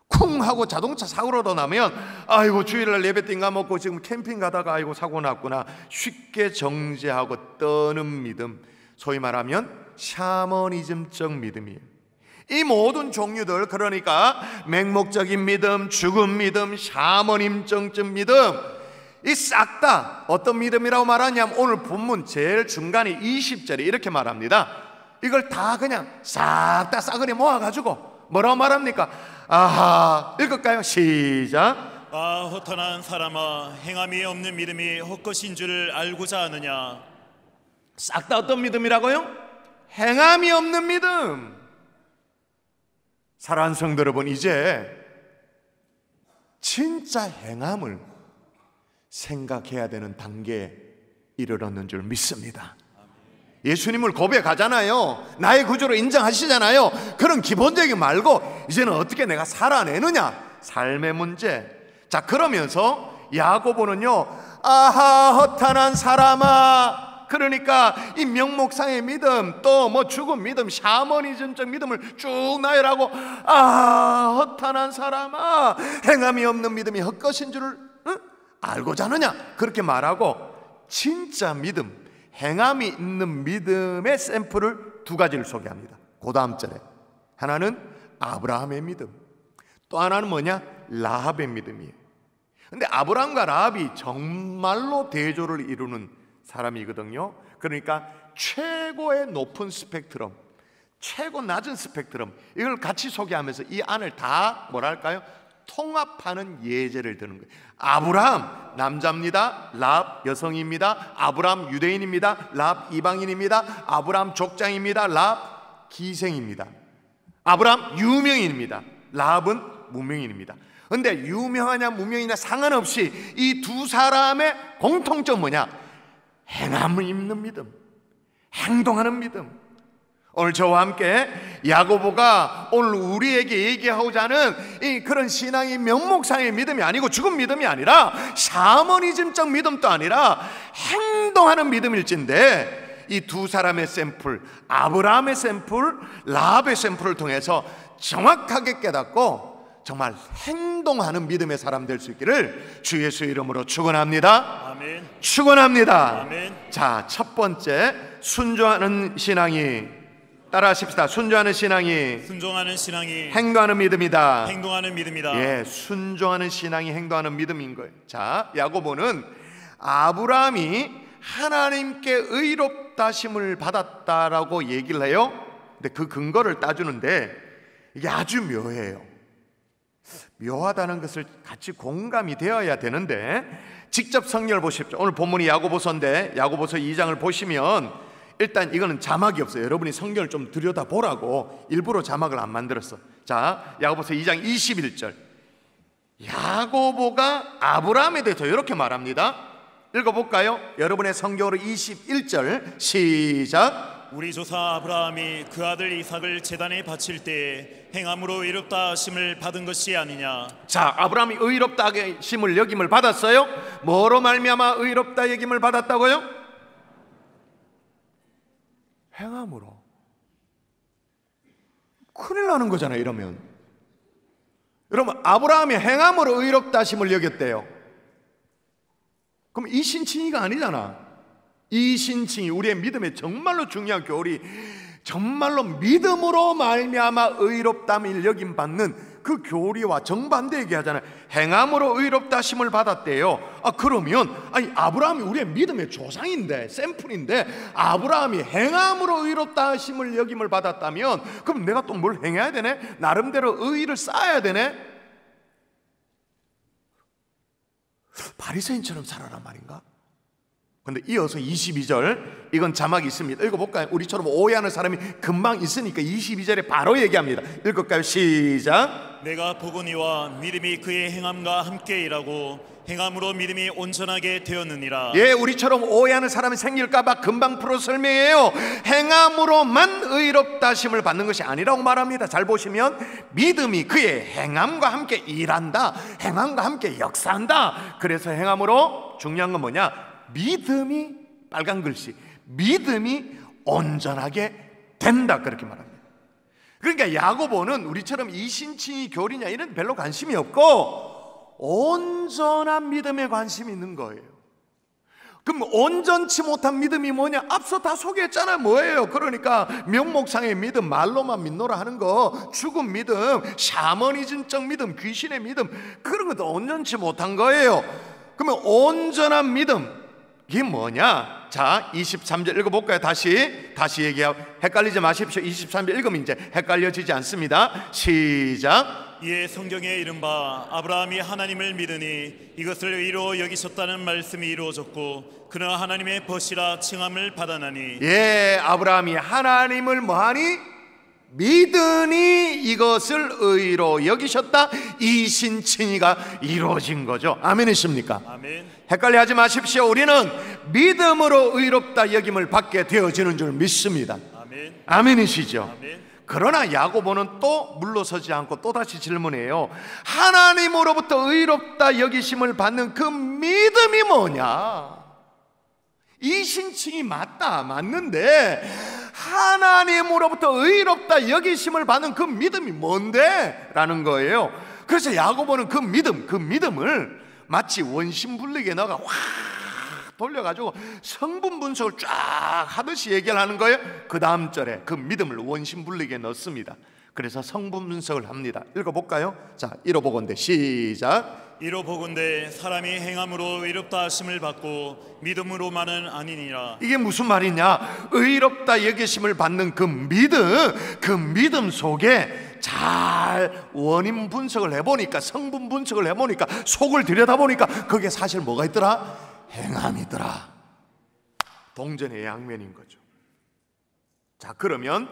쿵 하고 자동차 사고라도 나면 아이고 주일날 예배 띵가 먹고 지금 캠핑 가다가 아이고 사고 났구나. 쉽게 정죄하고 떠는 믿음. 소위 말하면 샤머니즘적 믿음이에요. 이 모든 종류들 그러니까 맹목적인 믿음 죽은 믿음 샤머니즘적 믿음 이 싹 다 어떤 믿음이라고 말하냐면 오늘 본문 제일 중간에 20절에 이렇게 말합니다. 이걸 다 그냥 싹 다 싸그리 모아가지고 뭐라고 말합니까? 아하 읽을까요? 시작 아 허탄한 사람아 행함이 없는 믿음이 헛것인 줄을 알고자 하느냐 싹 다 어떤 믿음이라고요? 행함이 없는 믿음 사랑하는 성도 여러분 이제 진짜 행함을 생각해야 되는 단계에 이르렀는 줄 믿습니다 예수님을 고백하잖아요. 나의 구주로 인정하시잖아요. 그런 기본적인 말고 이제는 어떻게 내가 살아내느냐? 삶의 문제. 자, 그러면서 야고보는요. 아하 허탄한 사람아. 그러니까 이 명목상의 믿음 또 뭐 죽은 믿음 샤머니즘적 믿음을 쭉 나열하고 아 허탄한 사람아 행함이 없는 믿음이 헛것인 줄을 응? 알고자 하느냐 그렇게 말하고 진짜 믿음 행함이 있는 믿음의 샘플을 두 가지를 소개합니다. 그 다음 절에 하나는 아브라함의 믿음, 또 하나는 뭐냐? 라합의 믿음이에요. 근데 아브라함과 라합이 정말로 대조를 이루는 사람이거든요. 그러니까 최고의 높은 스펙트럼, 최고 낮은 스펙트럼 이걸 같이 소개하면서 이 안을 다 뭐랄까요? 통합하는 예제를 드는 거예요. 아브라함 남자입니다. 랍 여성입니다. 아브라함 유대인입니다. 랍 이방인입니다. 아브라함 족장입니다. 랍 기생입니다. 아브라함 유명인입니다. 랍은 무명인입니다. 근데 유명하냐 무명이냐 상관없이 이 두 사람의 공통점 뭐냐? 행함을 입는 믿음, 행동하는 믿음. 오늘 저와 함께 야고보가 오늘 우리에게 얘기하고자 하는 이 그런 신앙이 면목상의 믿음이 아니고 죽은 믿음이 아니라 샤머니즘적 믿음도 아니라 행동하는 믿음일진데 이 두 사람의 샘플 아브라함의 샘플 라합의 샘플을 통해서 정확하게 깨닫고 정말 행동하는 믿음의 사람 될 수 있기를 주 예수 이름으로 축원합니다. 아멘 축원합니다. 자, 첫 번째 순종하는 신앙이 따라 하십시다. 순종하는 신앙이 순종하는 신앙이 행동하는 믿음이다. 행동하는 믿음이다 예, 순종하는 신앙이 행동하는 믿음인 거예요. 자, 야고보는 아브라함이 하나님께 의롭다 심을 받았다라고 얘기를 해요. 근데 그 근거를 따주는데 이게 아주 묘해요. 묘하다는 것을 같이 공감이 되어야 되는데 직접 성경을 보십시오. 오늘 본문이 야고보서인데 야고보서 2장을 보시면 일단 이거는 자막이 없어요. 여러분이 성경을 좀 들여다 보라고 일부러 자막을 안 만들었어. 자, 야고보서 2장 21절. 야고보가 아브라함에 대해서 이렇게 말합니다. 읽어볼까요? 여러분의 성경으로 21절 시작. 우리 조사 아브라함이 그 아들 이삭을 제단에 바칠 때 행함으로 의롭다 하심을 받은 것이 아니냐 자, 아브라함이 의롭다 심을 여김을 받았어요. 뭐로 말미암아 의롭다 여김을 받았다고요? 행함으로. 큰일 나는 거잖아요, 이러면. 여러분, 아브라함이 행함으로 의롭다 심을 여겼대요. 그럼 이 신칭의가 아니잖아. 이 신칭이 우리의 믿음에 정말로 중요한 교리 정말로 믿음으로 말미암아 의롭담을 여김 받는 그 교리와 정반대 얘기하잖아요. 행함으로 의롭다 심을 받았대요. 아 그러면 아니 아브라함이 우리의 믿음의 조상인데 샘플인데 아브라함이 행함으로 의롭다 심을 여김을 받았다면 그럼 내가 또 뭘 행해야 되네? 나름대로 의의를 쌓아야 되네? 바리새인처럼 살아란 말인가? 근데 이어서 22절 이건 자막이 있습니다. 읽어볼까요? 우리처럼 오해하는 사람이 금방 있으니까 22절에 바로 얘기합니다. 읽을까요? 시작. 내가 보거니와 믿음이 그의 행함과 함께 일하고 행함으로 믿음이 온전하게 되었느니라. 예, 우리처럼 오해하는 사람이 생길까봐 금방 풀어 설명해요. 행함으로만 의롭다 심을 받는 것이 아니라고 말합니다. 잘 보시면 믿음이 그의 행함과 함께 일한다. 행함과 함께 역사한다. 그래서 행함으로 중요한 건 뭐냐? 믿음이 빨간 글씨. 믿음이 온전하게 된다. 그렇게 말합니다. 그러니까 야고보는 우리처럼 이신칭이 교리냐 이런 별로 관심이 없고 온전한 믿음에 관심이 있는 거예요. 그럼 온전치 못한 믿음이 뭐냐? 앞서 다 소개했잖아요. 뭐예요? 그러니까 명목상의 믿음, 말로만 믿노라 하는 거, 죽은 믿음, 샤머니즘적 믿음, 귀신의 믿음, 그런 것도 온전치 못한 거예요. 그러면 온전한 믿음, 이게 뭐냐? 자, 23절 읽어볼까요? 다시, 다시 얘기하고, 헷갈리지 마십시오. 23절 읽으면 이제 헷갈려지지 않습니다. 시작. 이에 성경에 이른바 아브라함이 하나님을 믿으니 이것을 의로 여기셨다는 말씀이 이루어졌고 그는 하나님의 벗이라 칭함을 받아나니 예, 아브라함이 하나님을 뭐하니? 믿으니 이것을 의로 여기셨다. 이 신칭이가 이루어진 거죠. 아멘이십니까? 아멘. 헷갈려 하지 마십시오. 우리는 믿음으로 의롭다 여김을 받게 되어지는 줄 믿습니다. 아멘. 아멘이시죠? 아멘. 그러나 야고보는 또 물러서지 않고 또다시 질문해요. 하나님으로부터 의롭다 여기심을 받는 그 믿음이 뭐냐? 이 신칭이 맞다, 맞는데 하나님으로부터 의롭다 여기심을 받는 그 믿음이 뭔데? 라는 거예요. 그래서 야고보는 그 믿음, 그 믿음을 마치 원심불리게 너가 확 돌려가지고 성분 분석을 쫙 하듯이 얘기를 하는 거예요. 그 다음 절에 그 믿음을 원심불리게 넣습니다. 그래서 성분 분석을 합니다. 읽어볼까요? 자, 읽어보건대 시작. 이로 보건대 사람이 행함으로 의롭다 하심을 받고 믿음으로만은 아니니라. 이게 무슨 말이냐? 의롭다 여기심을 받는 그 믿음, 그 믿음 속에 잘 원인 분석을 해보니까 성분 분석을 해보니까 속을 들여다보니까 거기에 사실 뭐가 있더라? 행함이더라. 동전의 양면인 거죠. 자, 그러면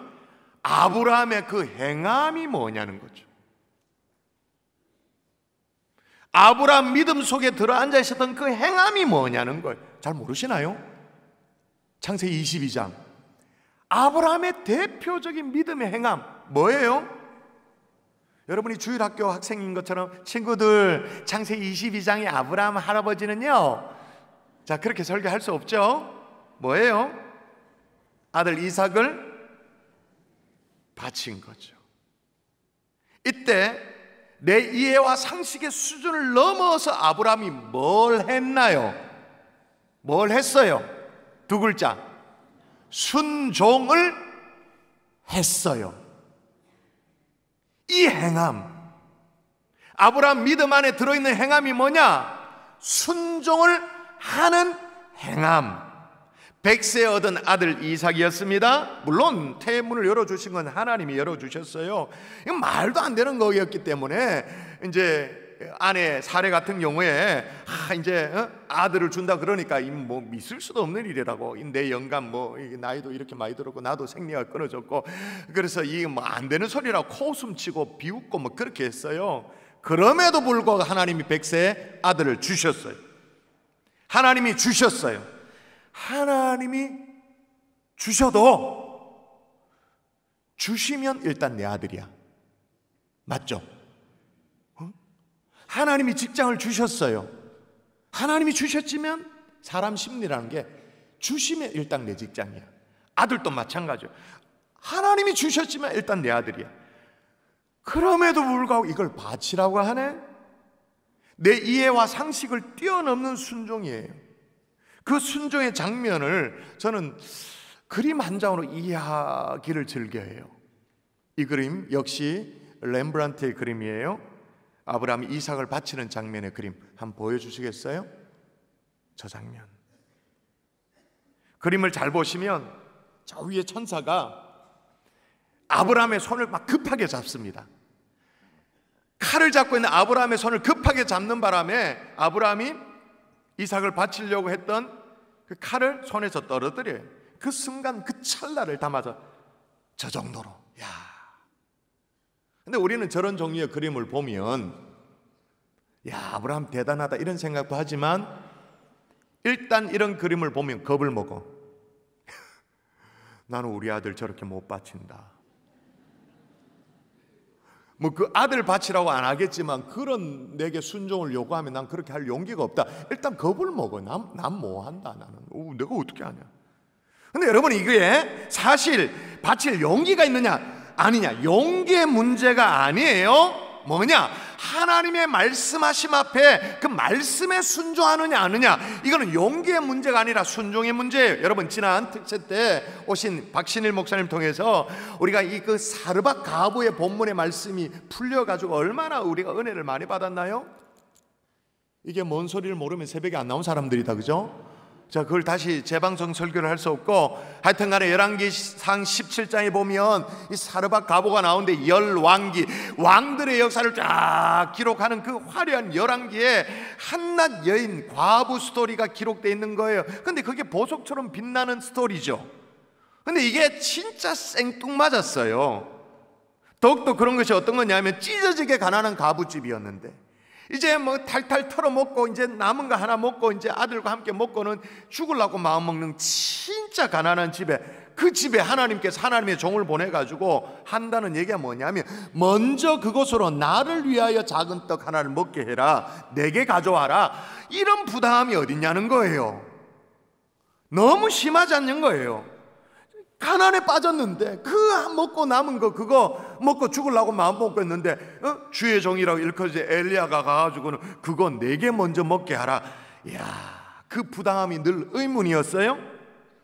아브라함의 그 행함이 뭐냐는 거죠. 아브라함 믿음 속에 들어앉아 있었던 그 행함이 뭐냐는 걸 잘 모르시나요? 창세기 22장. 아브라함의 대표적인 믿음의 행함 뭐예요? 여러분이 주일 학교 학생인 것처럼 친구들 창세기 22장의 아브라함 할아버지는요. 자, 그렇게 설교할 수 없죠. 뭐예요? 아들 이삭을 바친 거죠. 이때 내 이해와 상식의 수준을 넘어서 아브라함이 뭘 했나요? 뭘 했어요? 두 글자. 순종을 했어요. 이 행함. 아브라함 믿음 안에 들어있는 행함이 뭐냐? 순종을 하는 행함. 백세 얻은 아들 이삭이었습니다. 물론 태문을 열어 주신 건 하나님이 열어 주셨어요. 이건 말도 안 되는 거였기 때문에 이제 아내 사례 같은 경우에 아, 이제 어? 아들을 준다 그러니까 뭐 있을 수도 없는 일이라고 내 영감 뭐 나이도 이렇게 많이 들었고 나도 생리가 끊어졌고 그래서 이게 뭐 안 되는 소리라고 코웃음 치고 비웃고 뭐 그렇게 했어요. 그럼에도 불구하고 하나님이 백세 아들을 주셨어요. 하나님이 주셨어요. 하나님이 주셔도 주시면 일단 내 아들이야. 맞죠? 어? 하나님이 직장을 주셨어요. 하나님이 주셨지만 사람 심리라는 게 주시면 일단 내 직장이야. 아들도 마찬가지요. 하나님이 주셨지만 일단 내 아들이야. 그럼에도 불구하고 이걸 바치라고 하네? 내 이해와 상식을 뛰어넘는 순종이에요. 그 순종의 장면을 저는 그림 한 장으로 이해하기를 즐겨해요. 이 그림 역시 렘브란트의 그림이에요. 아브라함이 이삭을 바치는 장면의 그림 한번 보여주시겠어요? 저 장면. 그림을 잘 보시면 저 위에 천사가 아브라함의 손을 막 급하게 잡습니다. 칼을 잡고 있는 아브라함의 손을 급하게 잡는 바람에 아브라함이 이삭을 바치려고 했던 그 칼을 손에서 떨어뜨려요. 그 순간 그 찰나를 담아서 저 정도로. 야. 근데 우리는 저런 종류의 그림을 보면 야, 아브라함 대단하다 이런 생각도 하지만 일단 이런 그림을 보면 겁을 먹어. [laughs] 나는 우리 아들 저렇게 못 바친다. 뭐 그 아들 바치라고 안 하겠지만 그런 내게 순종을 요구하면 난 그렇게 할 용기가 없다. 일단 겁을 먹어. 난 난 뭐 한다 나는. 오, 내가 어떻게 하냐. 근데 여러분 이게 사실 바칠 용기가 있느냐 아니냐 용기의 문제가 아니에요. 뭐냐? 하나님의 말씀하심 앞에 그 말씀에 순종하느냐 아느냐 이거는 용기의 문제가 아니라 순종의 문제예요. 여러분 지난 특세 때 오신 박신일 목사님 통해서 우리가 이 그 사르밧 가부의 본문의 말씀이 풀려 가지고 얼마나 우리가 은혜를 많이 받았나요? 이게 뭔 소리를 모르면 새벽에 안 나온 사람들이다 그죠? 자, 그걸 다시 재방송 설교를 할 수 없고 하여튼 간에 열왕기상 17장에 보면 이 사르밧 가보가 나오는데 열왕기 왕들의 역사를 쫙 기록하는 그 화려한 열왕기에 한낱 여인 과부 스토리가 기록되어 있는 거예요. 근데 그게 보석처럼 빛나는 스토리죠. 근데 이게 진짜 생뚱맞았어요. 더욱더 그런 것이 어떤 거냐면 찢어지게 가난한 가부집이었는데 이제 뭐 탈탈 털어 먹고 이제 남은 거 하나 먹고 이제 아들과 함께 먹고는 죽으려고 마음 먹는 진짜 가난한 집에 그 집에 하나님께서 하나님의 종을 보내 가지고 한다는 얘기가 뭐냐면 먼저 그곳으로 나를 위하여 작은 떡 하나를 먹게 해라 내게 가져와라 이런 부담이 어딨냐는 거예요. 너무 심하지 않는 거예요. 가난에 빠졌는데 그 먹고 남은 거 그거 먹고 죽으려고 마음 먹고 있는데 어? 주의 종이라고 일컬어져 엘리야가 가가지고는 그거 내게 먼저 먹게 하라. 이야 그 부당함이 늘 의문이었어요.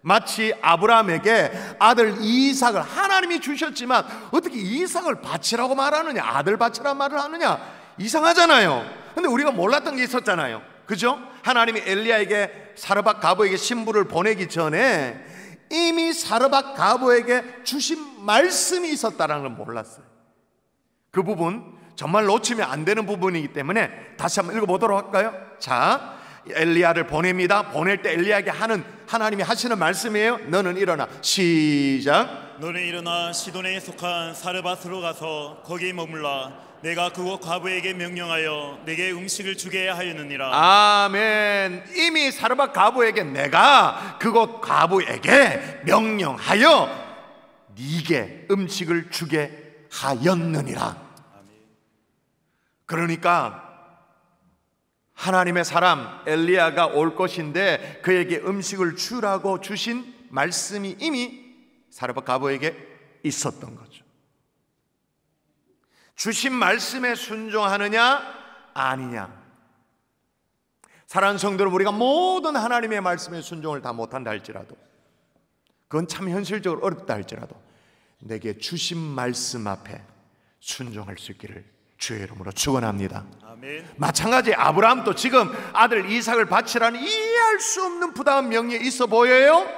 마치 아브라함에게 아들 이삭을 하나님이 주셨지만 어떻게 이삭을 바치라고 말하느냐 아들 바치라 말을 하느냐 이상하잖아요. 근데 우리가 몰랐던 게 있었잖아요. 그죠? 하나님이 엘리야에게 사르밧 가보에게 신부를 보내기 전에 이미 사르밧 가보에게 주신 말씀이 있었다는 걸 몰랐어요. 그 부분 정말 놓치면 안 되는 부분이기 때문에 다시 한번 읽어보도록 할까요? 자, 엘리야를 보냅니다. 보낼 때 엘리야에게 하는 하나님이 하시는 말씀이에요. 너는 일어나 시작. 너는 일어나 시돈에 속한 사르밧으로 가서 거기 머물라 내가 그곳 과부에게 명령하여 내게 음식을 주게 하였느니라 아멘. 이미 사르밧 가부에게 내가 그곳 가부에게 명령하여 네게 음식을 주게 하였느니라. 그러니까 하나님의 사람 엘리야가 올 것인데 그에게 음식을 주라고 주신 말씀이 이미 사르밧 가부에게 있었던 거죠. 주신 말씀에 순종하느냐 아니냐. 사랑하는 성도들 우리가 모든 하나님의 말씀에 순종을 다 못한다 할지라도 그건 참 현실적으로 어렵다 할지라도 내게 주신 말씀 앞에 순종할 수 있기를 주의 이름으로 축원합니다. 마찬가지 아브라함도 지금 아들 이삭을 바치라는 이해할 수 없는 부담 명령이 있어 보여요.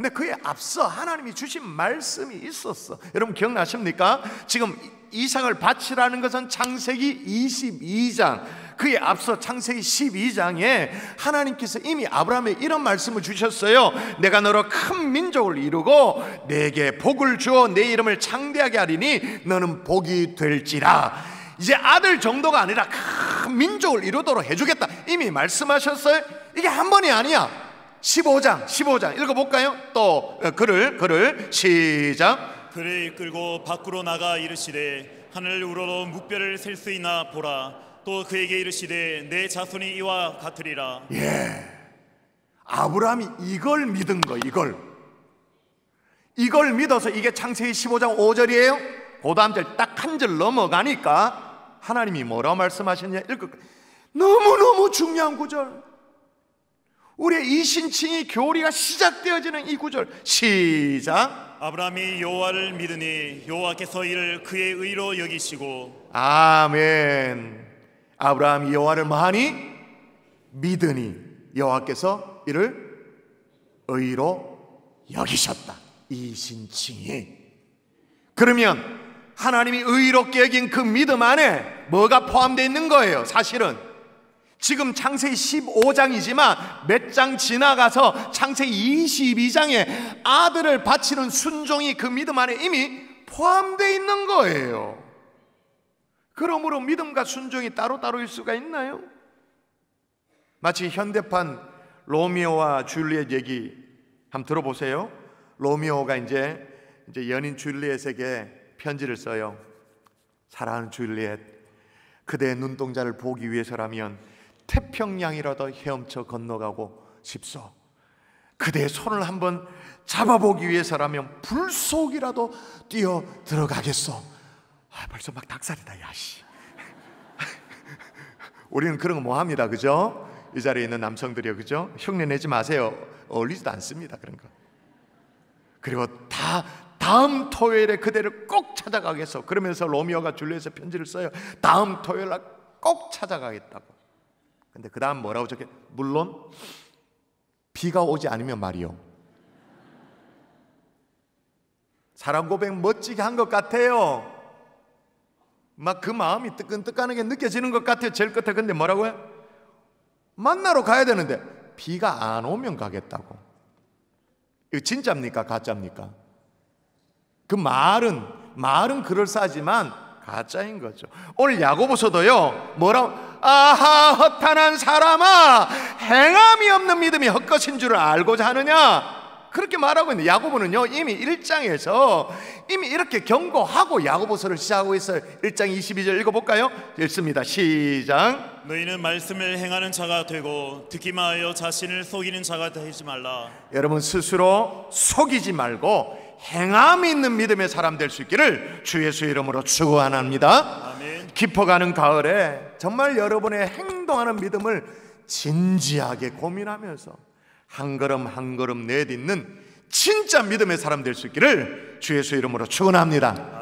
근데 그에 앞서 하나님이 주신 말씀이 있었어. 여러분 기억나십니까? 지금 이삭을 바치라는 것은 창세기 22장. 그에 앞서 창세기 12장에 하나님께서 이미 아브라함에 이런 말씀을 주셨어요. 내가 너로 큰 민족을 이루고 내게 복을 주어 내 이름을 창대하게 하리니 너는 복이 될지라. 이제 아들 정도가 아니라 큰 민족을 이루도록 해주겠다. 이미 말씀하셨어요. 이게 한 번이 아니야. 15장, 15장 읽어볼까요? 또 어, 글을 글을 시작. 그를 이끌고 밖으로 나가 이르시되 하늘 우러러 묵별을 셀수 있나 보라 또 그에게 이르시되 내 자손이 이와 같으리라 예. 아브라함이 이걸 믿은 거, 이걸. 이걸 믿어서 이게 창세기 15장 5절이에요. 그 다음 절 딱 한 절 넘어가니까 하나님이 뭐라고 말씀하셨냐? 읽을 너무너무 중요한 구절. 우리의 이 신칭이 교리가 시작되어지는 이 구절. 시작. 아브라함이 여호와를 믿으니 여호와께서 이를 그의 의로 여기시고 아멘. 아브라함이 여호와를 많이 믿으니 여호와께서 이를 의로 여기셨다. 이 신칭이. 그러면 하나님이 의롭게 여긴 그 믿음 안에 뭐가 포함되어 있는 거예요 사실은 지금 창세기 15장이지만 몇 장 지나가서 창세기 22장에 아들을 바치는 순종이 그 믿음 안에 이미 포함되어 있는 거예요. 그러므로 믿음과 순종이 따로따로일 수가 있나요? 마치 현대판 로미오와 줄리엣 얘기 한번 들어보세요. 로미오가 이제 이제 연인 줄리엣에게 편지를 써요. 사랑하는 줄리엣, 그대의 눈동자를 보기 위해서라면 태평양이라도 헤엄쳐 건너가고 싶소. 그대의 손을 한번 잡아보기 위해서라면 불 속이라도 뛰어 들어가겠소. 아, 벌써 막 닭살이다, 야씨. [laughs] 우리는 그런 거 뭐 합니다, 그죠? 이 자리에 있는 남성들이요, 그죠? 흉내 내지 마세요. 어울리지도 않습니다, 그런 거. 그리고 다 다음 토요일에 그대를 꼭 찾아가겠어. 그러면서 로미오가 줄리엣에 편지를 써요. 다음 토요일 날 꼭 찾아가겠다고. 근데 그 다음 뭐라고 적혀? 물론 비가 오지 않으면 말이요. 사랑 고백 멋지게 한 것 같아요. 막 그 마음이 뜨끈뜨끈하게 느껴지는 것 같아요. 제일 끝에 근데 뭐라고요? 만나러 가야 되는데 비가 안 오면 가겠다고. 이거 진짜입니까? 가짜입니까? 그 말은 말은 그럴싸하지만 가짜인 거죠. 오늘 야고보서도요. 뭐라고 아하 허탄한 사람아 행함이 없는 믿음이 헛것인 줄을 알고자 하느냐? 그렇게 말하고 있는데 야고보는요 이미 1장에서 이미 이렇게 경고하고 야고보서를 시작하고 있어요 1장 22절 읽어볼까요? 읽습니다 시작 너희는 말씀을 행하는 자가 되고 듣기만 하여 자신을 속이는 자가 되지 말라 여러분 스스로 속이지 말고 행함 있는 믿음의 사람 될 수 있기를 주 예수 이름으로 축원합니다. 아멘. 깊어가는 가을에 정말 여러분의 행동하는 믿음을 진지하게 고민하면서 한 걸음 한 걸음 내딛는 진짜 믿음의 사람 될 수 있기를 주 예수 이름으로 축원합니다.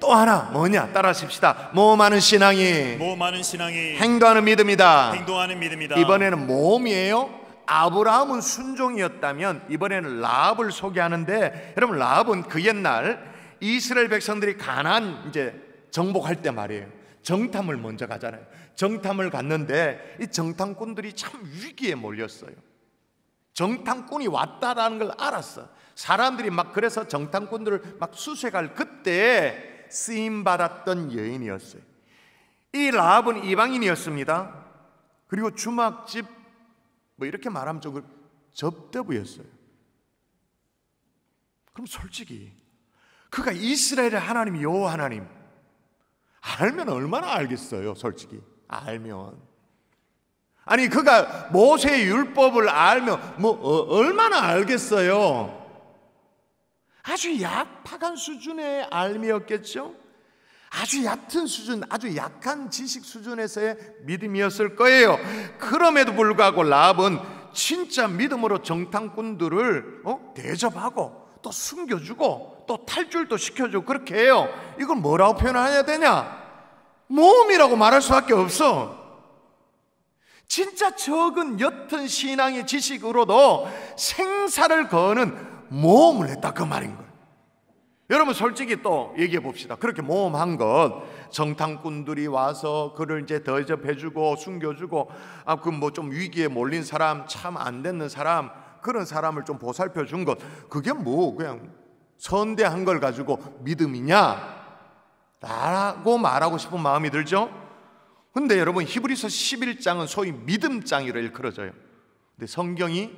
또 하나 뭐냐 따라하십시다. 모 많은 신앙이 모 많은 신앙이 행동하는 믿음이다. 행동하는 믿음이다. 이번에는 모험이에요. 아브라함은 순종이었다면 이번에는 라합을 소개하는데 여러분 라합은 그 옛날 이스라엘 백성들이 가난 이제 정복할 때 말이에요. 정탐을 먼저 가잖아요. 정탐을 갔는데 이 정탐꾼들이 참 위기에 몰렸어요. 정탐꾼이 왔다라는 걸 알았어. 사람들이 막 그래서 정탐꾼들을 막 수색할 그때 쓰임 받았던 여인이었어요. 이 라합은 이방인이었습니다. 그리고 주막집 뭐 이렇게 말하면 좀 접대부였어요. 그럼 솔직히 그가 이스라엘의 하나님 여호와 하나님 알면 얼마나 알겠어요, 솔직히 알면 아니 그가 모세의 율법을 알면 뭐 어, 얼마나 알겠어요. 아주 약팍한 수준의 알미였겠죠. 아주 얕은 수준, 아주 약한 지식 수준에서의 믿음이었을 거예요. 그럼에도 불구하고 라합은 진짜 믿음으로 정탐꾼들을 어? 대접하고 또 숨겨주고 또 탈줄도 시켜주고 그렇게 해요. 이걸 뭐라고 표현해야 되냐? 모험이라고 말할 수밖에 없어. 진짜 적은 옅은 신앙의 지식으로도 생사를 거는 모험을 했다 그 말인 거예요. 여러분 솔직히 또 얘기해 봅시다. 그렇게 모험한 것 정탐꾼들이 와서 그를 이제 대접해 주고 숨겨 주고 아 그 뭐 좀 위기에 몰린 사람 참안 됐는 사람 그런 사람을 좀 보살펴 준 것 그게 뭐 그냥 선대한 걸 가지고 믿음이냐? 라고 말하고 싶은 마음이 들죠. 근데 여러분 히브리서 11장은 소위 믿음장이라 일컬어져요. 근데 성경이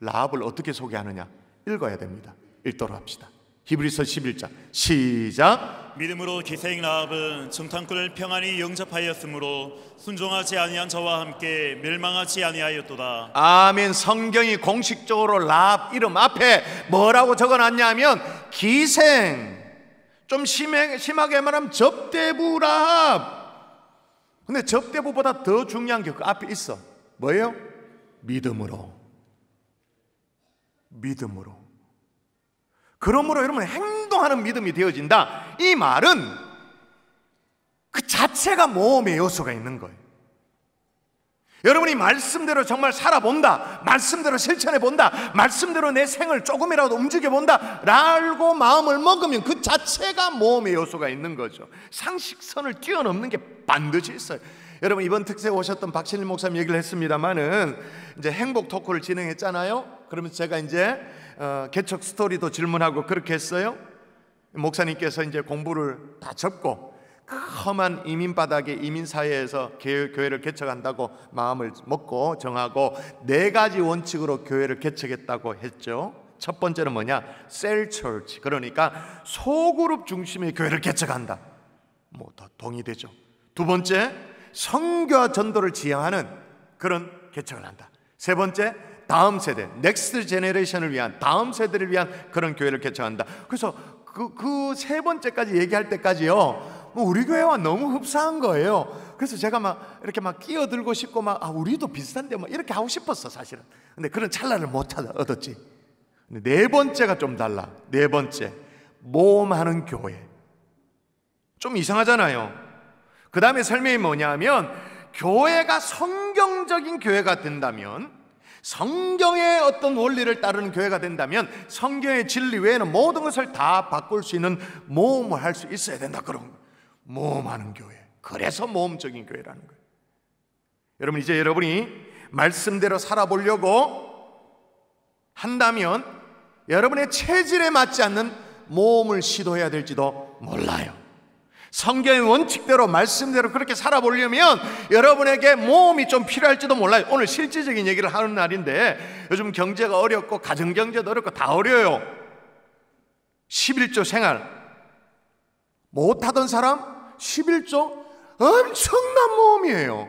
라합을 어떻게 소개하느냐? 읽어야 됩니다. 읽도록 합시다. 히브리서 11장. 시작. 믿음으로 기생 라합은 정탐꾼을 평안히 영접하였으므로 순종하지 아니한 자와 함께 멸망하지 아니하였도다. 아멘. 성경이 공식적으로 라합 이름 앞에 뭐라고 적어놨냐면 기생. 좀 심해, 심하게 말하면 접대부 라합. 근데 접대부보다 더 중요한 게 그 앞에 있어. 뭐예요? 믿음으로. 믿음으로. 그러므로 여러분 행동하는 믿음이 되어진다. 이 말은 그 자체가 모험의 요소가 있는 거예요. 여러분이 말씀대로 정말 살아본다. 말씀대로 실천해 본다. 말씀대로 내 생을 조금이라도 움직여 본다. 라고 마음을 먹으면 그 자체가 모험의 요소가 있는 거죠. 상식선을 뛰어넘는 게 반드시 있어요. 여러분 이번 특세 오셨던 박신일 목사님 얘기를 했습니다만은 이제 행복 토크를 진행했잖아요. 그러면서 제가 이제 어, 개척 스토리도 질문하고 그렇게 했어요. 목사님께서 이제 공부를 다 접고 그 험한 이민 바닥에 이민 사회에서 교회를 개척한다고 마음을 먹고 정하고 네 가지 원칙으로 교회를 개척했다고 했죠. 첫 번째는 뭐냐? cell church. 그러니까 소그룹 중심의 교회를 개척한다. 모두 동의되죠. 두 번째, 선교와 전도를 지향하는 그런 개척을 한다. 세 번째, 다음 세대, next generation을 위한 다음 세대를 위한 그런 교회를 개척한다. 그래서 그그세 번째까지 얘기할 때까지요. 뭐 우리 교회와 너무 흡사한 거예요. 그래서 제가 막 이렇게 막 끼어들고 싶고 막 아, 우리도 비슷한데 막 이렇게 하고 싶었어 사실은. 근데 그런 찰나를 못 찾아 얻었지. 근데 네 번째가 좀 달라. 네 번째 모험하는 교회. 좀 이상하잖아요. 그 다음에 설명이 뭐냐면 교회가 성경적인 교회가 된다면 성경의 어떤 원리를 따르는 교회가 된다면 성경의 진리 외에는 모든 것을 다 바꿀 수 있는 모험을 할 수 있어야 된다 그런 거. 모험하는 교회. 그래서 모험적인 교회라는 거예요. 여러분 이제 여러분이 말씀대로 살아보려고 한다면 여러분의 체질에 맞지 않는 모험을 시도해야 될지도 몰라요. 성경의 원칙대로 말씀대로 그렇게 살아보려면 여러분에게 모험이 좀 필요할지도 몰라요. 오늘 실질적인 얘기를 하는 날인데 요즘 경제가 어렵고 가정 경제도 어렵고 다 어려요. 11조 생활 못 하던 사람 11조 엄청난 모험이에요.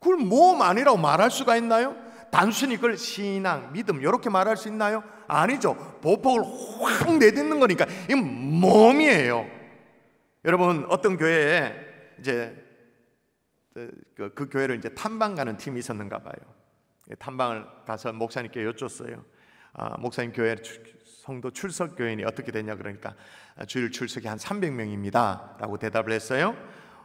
그걸 모험 아니라고 말할 수가 있나요? 단순히 그걸 신앙, 믿음 이렇게 말할 수 있나요? 아니죠. 보폭을 확 내딛는 거니까 이건 모험이에요. 여러분 어떤 교회에 이제 그, 그 교회를 이제 탐방 가는 팀이 있었는가 봐요. 탐방을 가서 목사님께 여쭙어요. 아, 목사님 교회 성도 출석 교인이 어떻게 되냐 그러니까 주일 출석이 한 300명입니다라고 대답을 했어요.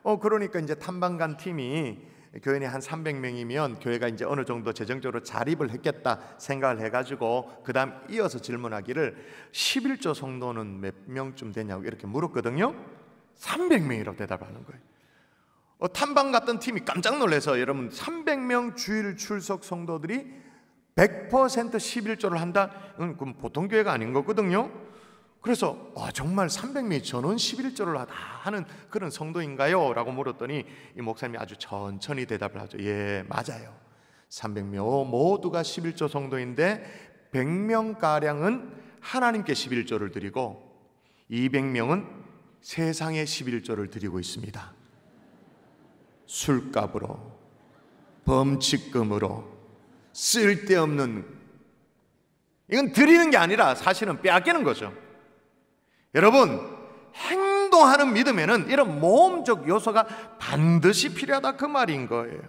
어 그러니까 이제 탐방 간 팀이 교인이 한 300명이면 교회가 이제 어느 정도 재정적으로 자립을 했겠다 생각을 해가지고 그 다음 이어서 질문하기를 11조 성도는 몇 명쯤 되냐고 이렇게 물었거든요. 300명이라고 대답하는 거예요. 어, 탐방 갔던 팀이 깜짝 놀라서 여러분 300명 주일 출석 성도들이 100% 11조를 한다? 그럼 보통 교회가 아닌 거거든요. 그래서 와, 정말 300명이 전원 11조를 하다 하는 그런 성도인가요? 라고 물었더니 이 목사님이 아주 천천히 대답을 하죠. 예, 맞아요. 300명 모두가 11조 성도인데 100명 가량은 하나님께 11조를 드리고 200명은 세상에 11조를 드리고 있습니다. 술값으로 범칙금으로 쓸데없는 이건 드리는 게 아니라 사실은 빼앗기는 거죠. 여러분 행동하는 믿음에는 이런 모험적 요소가 반드시 필요하다 그 말인 거예요.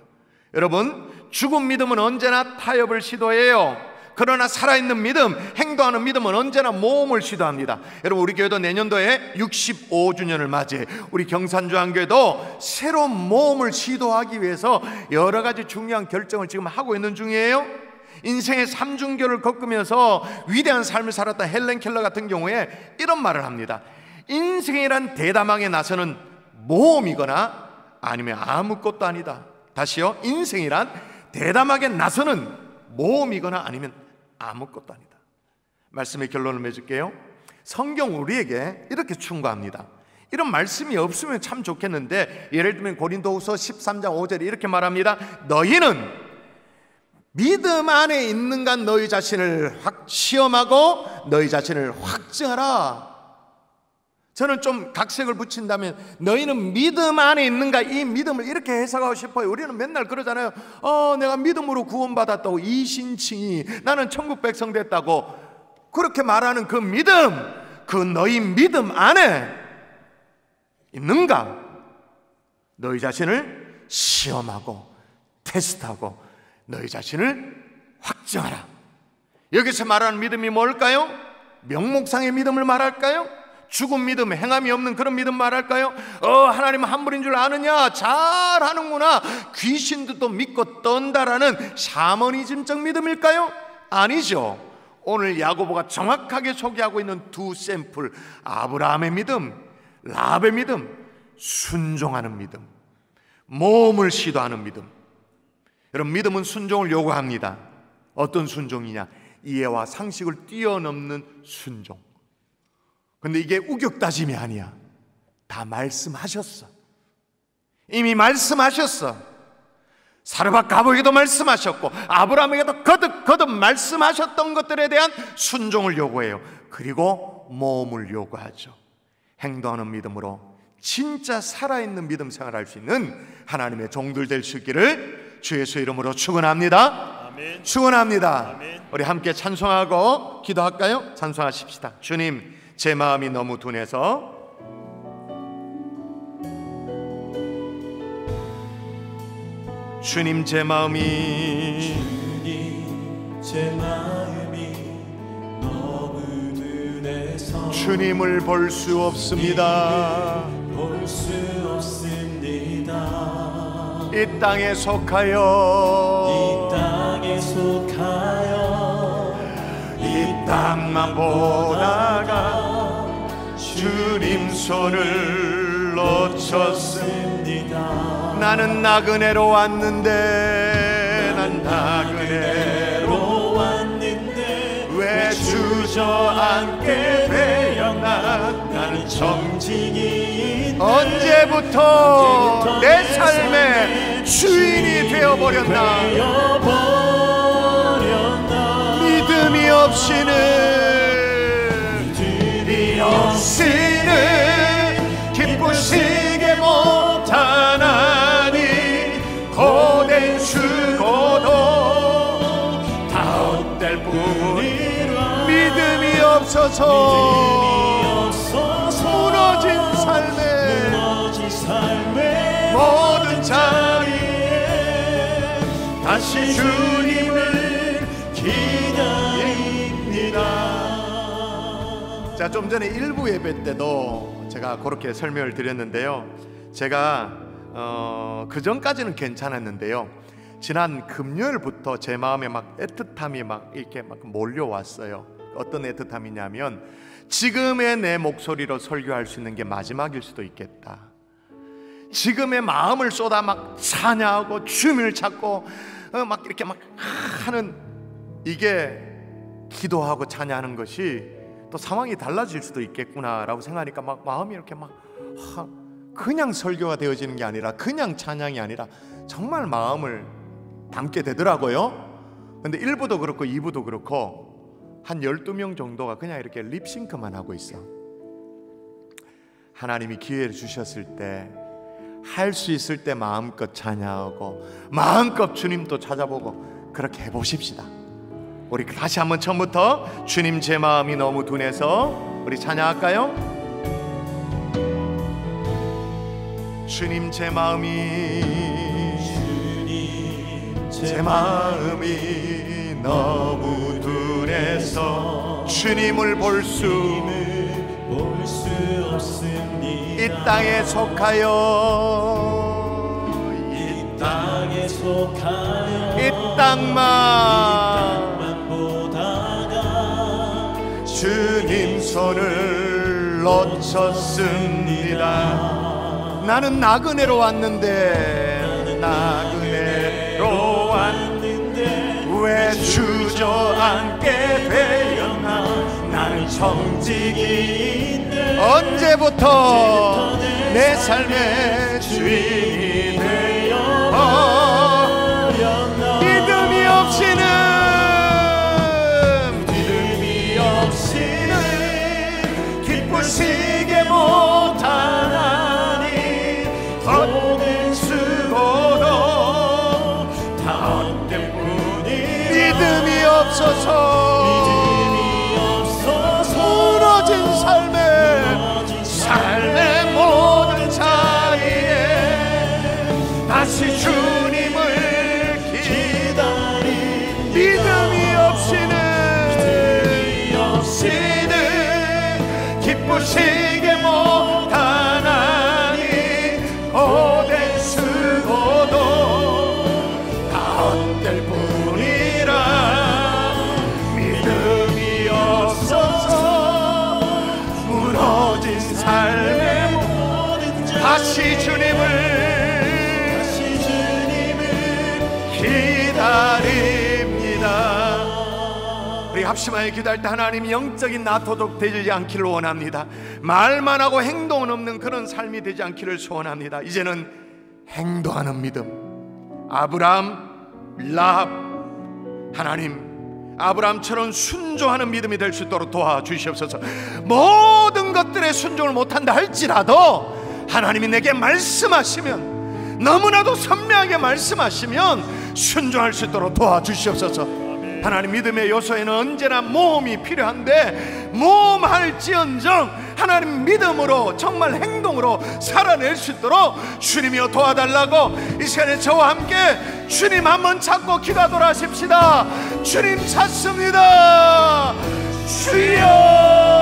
여러분 죽은 믿음은 언제나 타협을 시도해요. 그러나 살아있는 믿음, 행동하는 믿음은 언제나 모험을 시도합니다. 여러분, 우리 교회도 내년도에 65주년을 맞이해 우리 경산주한교회도 새로운 모험을 시도하기 위해서 여러 가지 중요한 결정을 지금 하고 있는 중이에요. 인생의 삼중교를 겪으면서 위대한 삶을 살았던 헬렌 켈러 같은 경우에 이런 말을 합니다. 인생이란 대담하게 나서는 모험이거나 아니면 아무것도 아니다. 다시요. 인생이란 대담하게 나서는 모험이거나 아니면 아무것도 아니다. 말씀의 결론을 맺을게요. 성경 우리에게 이렇게 충고합니다. 이런 말씀이 없으면 참 좋겠는데 예를 들면 고린도후서 13장 5절에 이렇게 말합니다. 너희는 믿음 안에 있는가 너희 자신을 확 시험하고 너희 자신을 확증하라. 저는 좀 각색을 붙인다면 너희는 믿음 안에 있는가 이 믿음을 이렇게 해석하고 싶어요. 우리는 맨날 그러잖아요. 어, 내가 믿음으로 구원받았다고 이신칭이 나는 천국 백성 됐다고 그렇게 말하는 그 믿음, 그 너희 믿음 안에 있는가? 너희 자신을 시험하고 테스트하고 너희 자신을 확정하라. 여기서 말하는 믿음이 뭘까요? 명목상의 믿음을 말할까요? 죽은 믿음, 행함이 없는 그런 믿음 말할까요? 어, 하나님 한 분인 줄 아느냐? 잘 하는구나. 귀신도 또 믿고 떤다라는 샤머니즘적 믿음일까요? 아니죠. 오늘 야고보가 정확하게 소개하고 있는 두 샘플, 아브라함의 믿음, 라합의 믿음, 순종하는 믿음, 모험을 시도하는 믿음. 여러분, 믿음은 순종을 요구합니다. 어떤 순종이냐? 이해와 상식을 뛰어넘는 순종. 근데 이게 우격다짐이 아니야. 다 말씀하셨어. 이미 말씀하셨어. 사르밧 가보에게도 말씀하셨고 아브라함에게도 거듭 거듭 말씀하셨던 것들에 대한 순종을 요구해요. 그리고 모험을 요구하죠. 행동하는 믿음으로 진짜 살아있는 믿음 생활할 수 있는 하나님의 종들 될 수 있기를 주 예수 이름으로 축원합니다. 축원합니다. 우리 함께 찬송하고 기도할까요? 찬송하십시다. 주님, 제 마음이 너무 둔해서. 주님 제 마음이 제 마음이 너무 눈에서 주님을 볼 수 없습니다. 볼 수 없습니다. 이 땅에 속하여. 이 땅에 속하여. 이 땅만 보다가 주님 손을 놓쳤습니다. 나는 나그네로 왔는데 난 나그네로 로 왔는데 왜 주저앉게 되었나? 나는 정직이 언제부터 내 삶의 주인이 되어버렸나? 되어버렸나? 믿음이 없이는 믿음이 없이 죽어도 다 헛될 뿐이라 믿음이 없어서 무너진 삶에 모든 자리에 다시 주님을 기다립니다. 자, 좀 전에 일부 예배 때도 제가 그렇게 설명을 드렸는데요. 제가 어, 그 전까지는 괜찮았는데요. 지난 금요일부터 제 마음에 막 애틋함이 막 이렇게 막 몰려왔어요. 어떤 애틋함이냐면 지금의 내 목소리로 설교할 수 있는 게 마지막일 수도 있겠다. 지금의 마음을 쏟아 막 찬양하고 주민을 찾고 어, 막 이렇게 막 하는 이게 기도하고 찬양하는 것이 또 상황이 달라질 수도 있겠구나라고 생각하니까 막 마음이 이렇게 막 하, 그냥 설교가 되어지는 게 아니라 그냥 찬양이 아니라 정말 마음을 담게 되더라고요. 근데 1부도 그렇고 2부도 그렇고 한 12명 정도가 그냥 이렇게 립싱크만 하고 있어. 하나님이 기회를 주셨을 때 할 수 있을 때 마음껏 찬양하고 마음껏 주님도 찾아보고 그렇게 해 보십시다. 우리 다시 한번 처음부터 주님 제 마음이 너무 둔해서 우리 찬양할까요? 주님 제 마음이 제 마음이 너무 둔해서 주님을 볼 수 없습니다. 이 땅에 속하여. 이, 땅에 속하여. 이 땅만 만 보다가 주님 손을 놓쳤습니다. 나는 나그네로 왔는데 나그네로 왔는데 왜 주저앉게 되었나 나는 정직인데 언제부터 내 삶의 주인이 되어 믿음이 없어서 우리 합심하여 기도할 때 하나님 영적인 나토독 되지 않기를 원합니다. 말만 하고 행동은 없는 그런 삶이 되지 않기를 소원합니다. 이제는 행동하는 믿음. 아브라함, 라합, 하나님 아브라함처럼 순종하는 믿음이 될 수 있도록 도와주시옵소서. 모든 것들에 순종을 못한다 할지라도 하나님이 내게 말씀하시면 너무나도 선명하게 말씀하시면 순종할 수 있도록 도와주시옵소서. 하나님 믿음의 요소에는 언제나 모험이 필요한데 모험할지언정 하나님 믿음으로 정말 행동으로 살아낼 수 있도록 주님이여 도와달라고 이 시간에 저와 함께 주님 한번 찾고 기도하도록 하십시다. 주님 찾습니다. 주여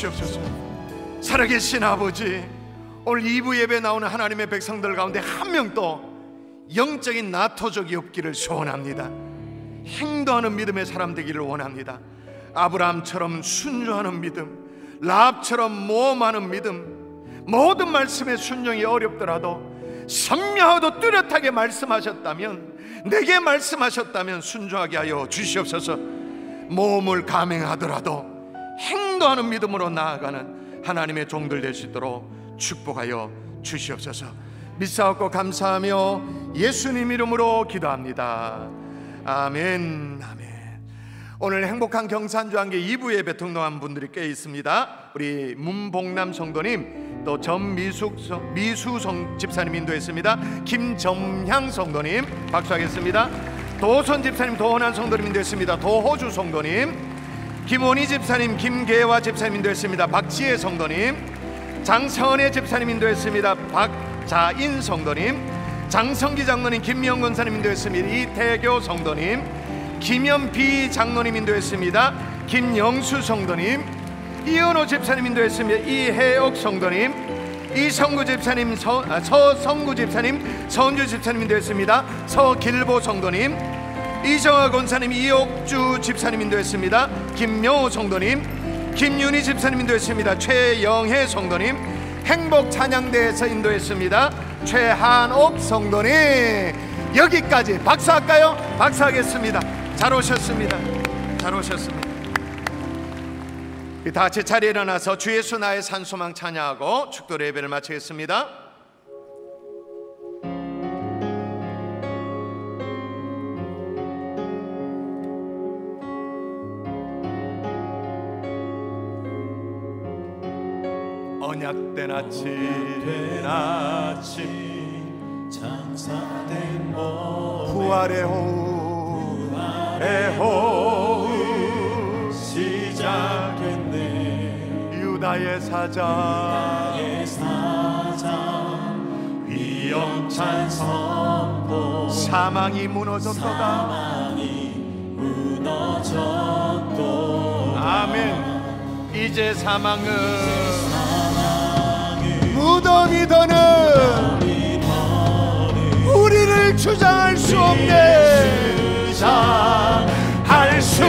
주시옵소서. 살아계신 아버지 오늘 2부 예배 나오는 하나님의 백성들 가운데 한 명도 영적인 나토족이 없기를 소원합니다. 행동하는 믿음의 사람 되기를 원합니다. 아브라함처럼 순종하는 믿음 라합처럼 모험하는 믿음 모든 말씀의 순종이 어렵더라도 선명하고 뚜렷하게 말씀하셨다면 내게 말씀하셨다면 순종하게 하여 주시옵소서. 모험을 감행하더라도 행동하는 믿음으로 나아가는 하나님의 종들 있도록 축복하여 주시옵소서. 믿사옵고 감사하며 예수님 이름으로 기도합니다. 아멘. 아멘. 오늘 행복한 경산주 한계 2부 예배 등록한 분들이 꽤 있습니다. 우리 문복남 성도님 또 전미숙 성- 미수 성 집사님 인도했습니다. 김점향 성도님 박수하겠습니다. 도선 집사님 도원한 성도님 인도했습니다. 도호주 성도님 김원희 집사님 김계화 집사님 인도했습니다 박지혜 성도님 장서은의 집사님 인도했습니다. 박자인 성도님, 장성기 장로님, 김명건 사님 인도했습니다. 이태교 성도님, 김연비 장로님 인도했습니다. 김영수 성도님, 이은호 집사님 인도했습니다. 이혜옥 성도님, 이성구 집사님, 서, 아, 서성구 집사님, 서은주 집사님 인도했습니다. 서길보 성도님, 이정아 권사님, 이옥주 집사님 인도했습니다. 김명호 성도님, 김윤희 집사님 인도했습니다. 최영혜 성도님 행복 찬양대에서 인도했습니다. 최한옥 성도님 여기까지 박수할까요? 박수하겠습니다. 잘 오셨습니다. 잘 오셨습니다. 다 같이 자리에 일어나서 주 예수 나의 산소망 찬양하고 축도 예배를 마치겠습니다. 언약된 아침. 된 아침 장사된 몸 부활의 호흡. 의 호흡 시작됐네. 유다의 사자 나의 사장 위험찬 선포. 사망이 무너졌도다. 사망이 무너졌도 아멘. 이제 사망은 무덤이 더는 우리를 주장할 수 없네. 주장할 수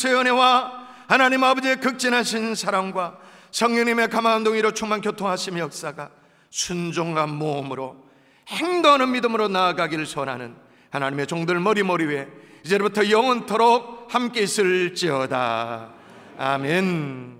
그리스도의 은혜와 하나님 아버지의 극진하신 사랑과 성령님의 가마운 동이로 충만 교통하심 역사가 순종한 모험으로 행동하는 믿음으로 나아가기를 소원하는 하나님의 종들 머리머리 위에 이제부터 영원토록 함께 있을지어다. 아멘